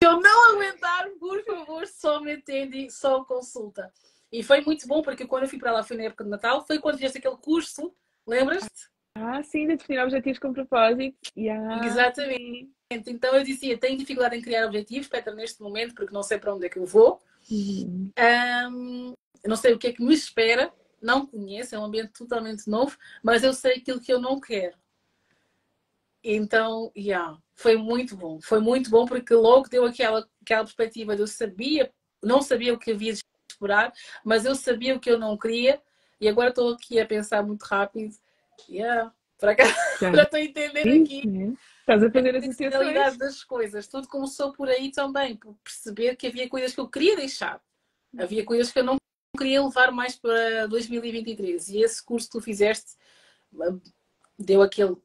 eu não aguentar, por favor, só me atende, só consulta. E foi muito bom, porque quando eu fui para lá, foi na época de Natal, foi quando fizeste aquele curso, lembras-te? Ah, sim, de definir objetivos com propósito. Yeah. Exatamente. Então eu dizia, tenho dificuldade em criar objetivos, Petra, neste momento, porque não sei para onde é que eu vou. Uhum. Um, não sei o que é que me espera, não conheço, é um ambiente totalmente novo, mas eu sei aquilo que eu não quero. Então, yeah, foi muito bom. Foi muito bom porque logo deu aquela, aquela perspectiva de eu sabia, não sabia o que havia de esperar, mas eu sabia o que eu não queria e agora estou aqui a pensar muito rápido yeah, Para cá, já estou a entender Sim, aqui sim. Estás a fazer a as associações? das coisas. Tudo começou por aí também, por perceber que havia coisas que eu queria deixar. Havia coisas que eu não queria levar mais para 2023. E esse curso que tu fizeste ah, deu aquele,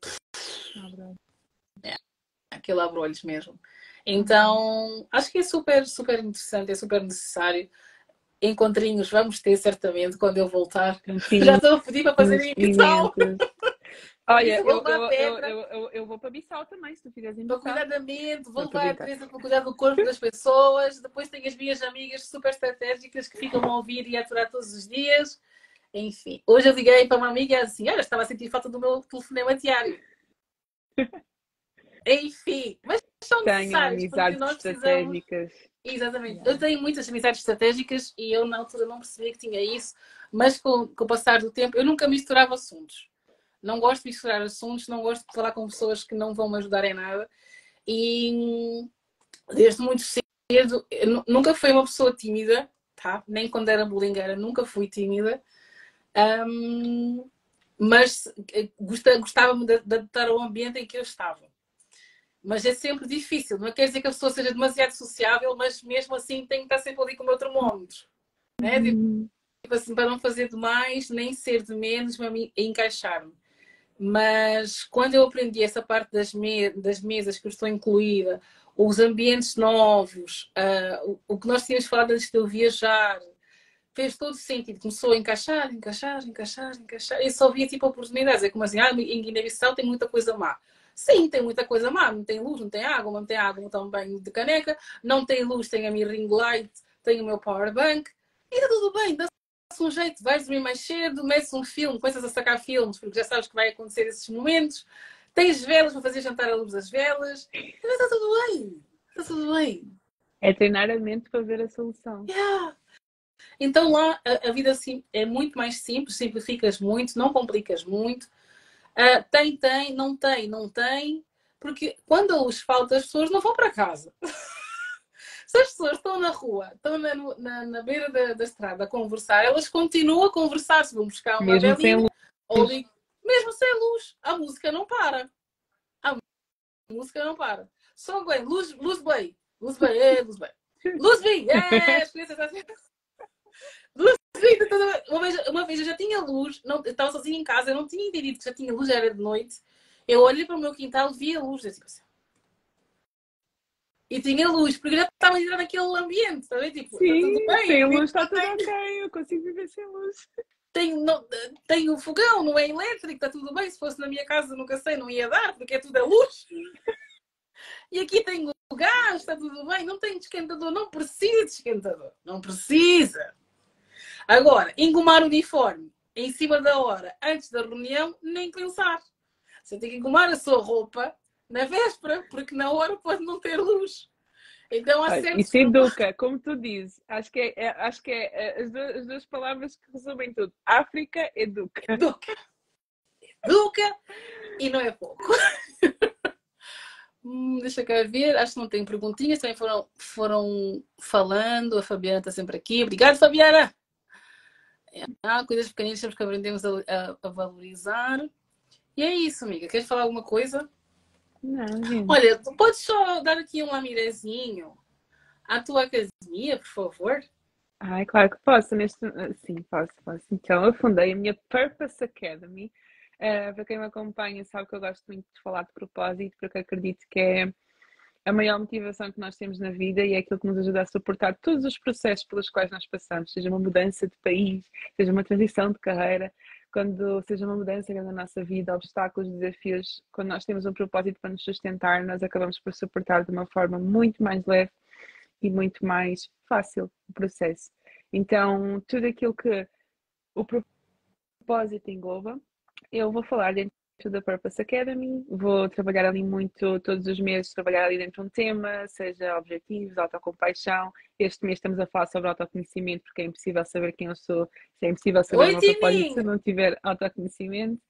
aquele abrolhos mesmo. Então, acho que é super, super interessante, é super necessário. Encontrinhos vamos ter certamente quando eu voltar. Sim, Já estou a pedir para fazer emissão. experimentos. Olha, eu, vou eu, eu, eu, vou para Bissau também, se tu fizeres em para cuidar da mente, vou levar a. Teresa para cuidar do corpo das pessoas. Depois tenho as minhas amigas super estratégicas que ficam a ouvir e a aturar todos os dias. Enfim, hoje eu liguei para uma amiga assim: Olha, estava a sentir falta do meu telefonema diário. Enfim, mas são Tenho necessários amizades estratégicas. Exatamente. Yeah. Eu tenho muitas amizades estratégicas e eu na altura não percebia que tinha isso, mas com, com o passar do tempo eu nunca misturava assuntos. Não gosto de misturar assuntos, não gosto de falar com pessoas que não vão me ajudar em nada. E desde muito cedo, nunca fui uma pessoa tímida, tá? Nem quando era bullyingueira, nunca fui tímida. Ahm, mas eh, gosta- gostava-me de, de adaptar ao ambiente em que eu estava. Mas é sempre difícil, não quer dizer que a pessoa seja demasiado sociável, mas mesmo assim tem que estar sempre ali com o meu termómetro. Né? Tipo, Hum, tipo assim, para não fazer de mais, nem ser de menos, mas me- encaixar-me. Mas quando eu aprendi essa parte das, me- das mesas que eu estou incluída, os ambientes novos, ah, o, o que nós tínhamos falado antes de eu viajar, fez todo sentido. Começou a encaixar, encaixar, encaixar, encaixar. Eu só via tipo oportunidades. É como assim, ah, em Guiné-Bissau tem muita coisa má. Sim, tem muita coisa má. Não tem luz, não tem água, não tem água, não tem banho de caneca. Não tem luz, tem a minha ring light, tem o meu power bank. E está tudo bem, dá-se um jeito. Vais dormir mais cedo, metes um filme, começas a sacar filmes, porque já sabes que vai acontecer esses momentos. Tens velas para fazer jantar à luz das velas. Está tudo bem. Está tudo bem. É treinar a mente para ver a solução. Yeah. Então lá a, a vida é muito mais simples, simplificas muito, não complicas muito. Ah, tem, tem, não tem, não tem, porque quando a luz falta, as pessoas não vão para casa. Se as pessoas estão na rua, estão na, na, na beira da, da estrada a conversar, elas continuam a conversar, se vão buscar uma Mesmo luz. ou li- mesmo sem luz, a música não para. A música não para. Só bem, luz, luz bem, luz bem, é, luz bem. Luz bem, é, as crianças assim. Luz. Uma vez, uma vez eu já tinha luz, não, estava sozinha em casa, eu não tinha entendido que já tinha luz, já era de noite. Eu olhei para o meu quintal, vi a luz, assim. E tinha luz, porque eu já estava a entrar naquele ambiente, está bem? Tipo, Sim, está tudo bem. sem eu luz está tudo ok. Eu consigo viver sem luz. tenho, não, tenho fogão, não é elétrico, está tudo bem. Se fosse na minha casa, nunca sei, não ia dar, porque é tudo a luz. E aqui tenho gás, está tudo bem. Não tenho esquentador, não precisa de esquentador. Não precisa. Agora, engomar o uniforme em cima da hora, antes da reunião, nem pensar. Você tem que engomar a sua roupa na véspera, porque na hora pode não ter luz. Então há certos Isso educa, como tu dizes. Acho que é, é- acho que é, é as, duas, as duas palavras que resumem tudo. África educa. Educa. Educa e não é pouco. Hum, deixa cá ver, acho que não tem perguntinhas, também foram, foram falando, a Fabiana está sempre aqui. Obrigada, Fabiana! Ah, coisas pequeninas que aprendemos a, a- a valorizar. E é isso, amiga. Queres falar alguma coisa? Não, gente. Olha, tu podes só dar aqui um lamirezinho à tua academia, por favor? Ai, claro que posso. Neste... Sim, posso, posso. Então, eu fundei a minha Purpose Academy. Eh, para quem me acompanha, sabe que eu gosto muito de falar de propósito, porque acredito que é a maior motivação que nós temos na vida e é aquilo que nos ajuda a suportar todos os processos pelos quais nós passamos, seja uma mudança de país, seja uma transição de carreira, quando seja uma mudança na nossa vida, obstáculos, desafios, quando nós temos um propósito para nos sustentar, nós acabamos por suportar de uma forma muito mais leve e muito mais fácil o processo. Então, tudo aquilo que o propósito engloba, eu vou falar dentro da Purpose Academy, vou trabalhar ali muito, todos os meses, trabalhar ali dentro de um tema, seja objetivos, autocompaixão. Este mês estamos a falar sobre autoconhecimento, porque é impossível saber quem eu sou, é impossível saber Oi, o meu propósito se não tiver autoconhecimento.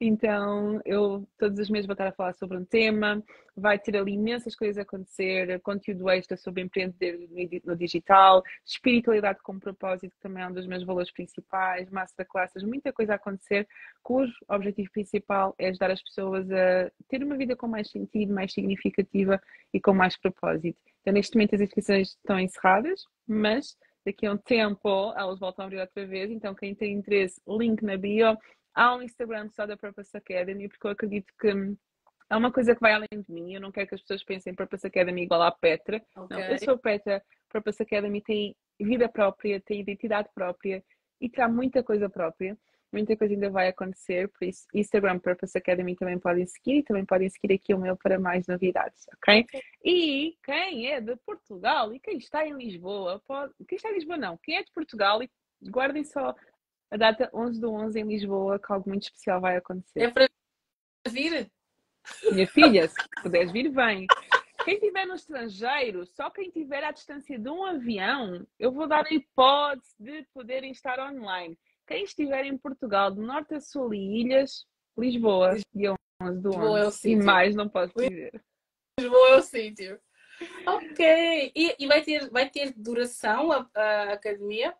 Então, eu todos os meses vou estar a falar sobre um tema, vai ter ali imensas coisas a acontecer, conteúdo extra sobre empreender no digital, espiritualidade com propósito, que também é um dos meus valores principais, masterclasses, muita coisa a acontecer, cujo objetivo principal é ajudar as pessoas a ter uma vida com mais sentido, mais significativa e com mais propósito. Então, neste momento as inscrições estão encerradas, mas daqui a um tempo elas voltam a abrir outra vez. Então, quem tem interesse, link na bio. Há um Instagram só da Purpose Academy, porque eu acredito que é uma coisa que vai além de mim. Eu não quero que as pessoas pensem em Purpose Academy igual à Petra. Okay. Não, eu sou Petra. Purpose Academy tem vida própria, tem identidade própria e terá muita coisa própria muita coisa ainda vai acontecer, por isso Instagram Purpose Academy também podem seguir e também podem seguir aqui o meu para mais novidades, ok? E quem é de Portugal e quem está em Lisboa, pode... quem está em Lisboa não, quem é de Portugal e guardem só a data 11 do 11 em Lisboa, que algo muito especial vai acontecer. É para vir? Minha filha, se puderes vir, vem. Quem estiver no estrangeiro, só quem estiver à distância de um avião, eu vou dar a hipótese de poderem estar online. Quem estiver em Portugal, do norte a sul e ilhas, Lisboa, dia 11 do 11. Lisboa é o sítio. E mais não posso dizer. Lisboa é o sítio. Ok. E, e, vai, ter, vai ter duração a, a academia?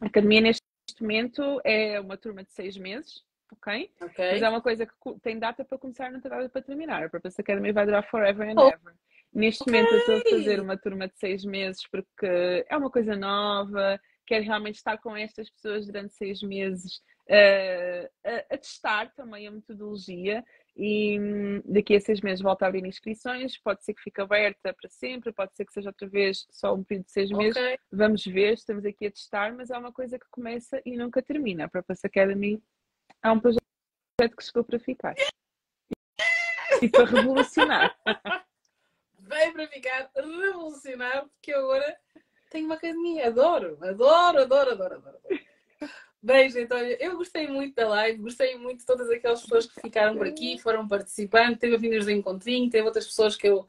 A academia neste momento é uma turma de seis meses. Okay? ok? Mas é uma coisa que tem data para começar e não tem data para terminar. A Purpose Academy vai durar forever and oh. ever. Neste okay. momento eu estou a fazer uma turma de seis meses porque é uma coisa nova, quero realmente estar com estas pessoas durante seis meses uh, a, a, testar também a metodologia e hum, daqui a seis meses volto a abrir inscrições, pode ser que fique aberta para sempre, pode ser que seja outra vez só um período de seis meses, okay. vamos ver, estamos aqui a testar, mas é uma coisa que começa e nunca termina. A Purpose Academy é um projeto que chegou para ficar e para revolucionar. Veio para ficar, revolucionar, porque agora tenho uma academia, adoro, adoro, adoro, adoro, adoro. Gente, olha, eu gostei muito da live, gostei muito de todas aquelas pessoas que ficaram por aqui, foram participando, teve a Vindas do Encontrinho, teve outras pessoas que eu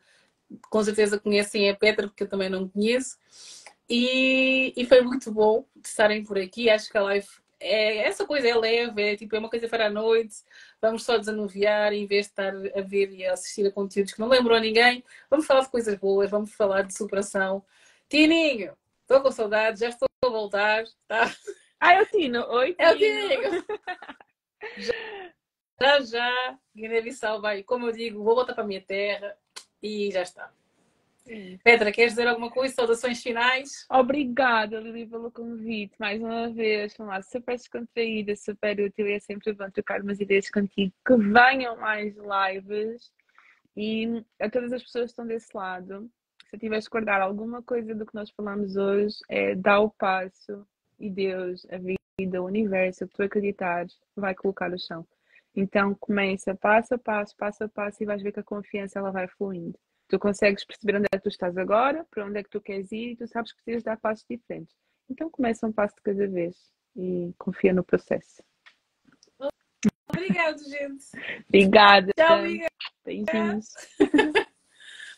com certeza conhecem a Petra, porque eu também não conheço. E, e foi muito bom estarem por aqui. Acho que a live é essa coisa é leve, é tipo é uma coisa para a noite, vamos só desanuviar em vez de estar a ver e a assistir a conteúdos que não lembram a ninguém. Vamos falar de coisas boas, vamos falar de superação, Tininho, estou com saudades, já estou a voltar, tá? Ah, o Tino. Oi, Tino. É o Tininho. já, já, Guiné-Bissau vai, como eu digo, vou voltar para a minha terra e já está. Petra, queres dizer alguma coisa? Saudações finais? Obrigada, Lili, pelo convite. Mais uma vez, lá super descontraída, super útil e é sempre bom trocar umas ideias contigo. Que venham mais lives e a todas as pessoas que estão desse lado, se tiveres que guardar alguma coisa do que nós falamos hoje, é dar o passo e Deus, a vida, o universo, o que tu acreditares, vai colocar no chão. Então começa passo a passo, passo a passo e vais ver que a confiança ela vai fluindo. Tu consegues perceber onde é que tu estás agora, para onde é que tu queres ir e tu sabes que precisas dar passos diferentes. Então começa um passo de cada vez e confia no processo. Obrigada, gente. Obrigada. Tchau, amiga. Beijinhos.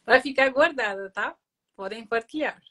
Vai ficar guardada, tá? Podem partilhar.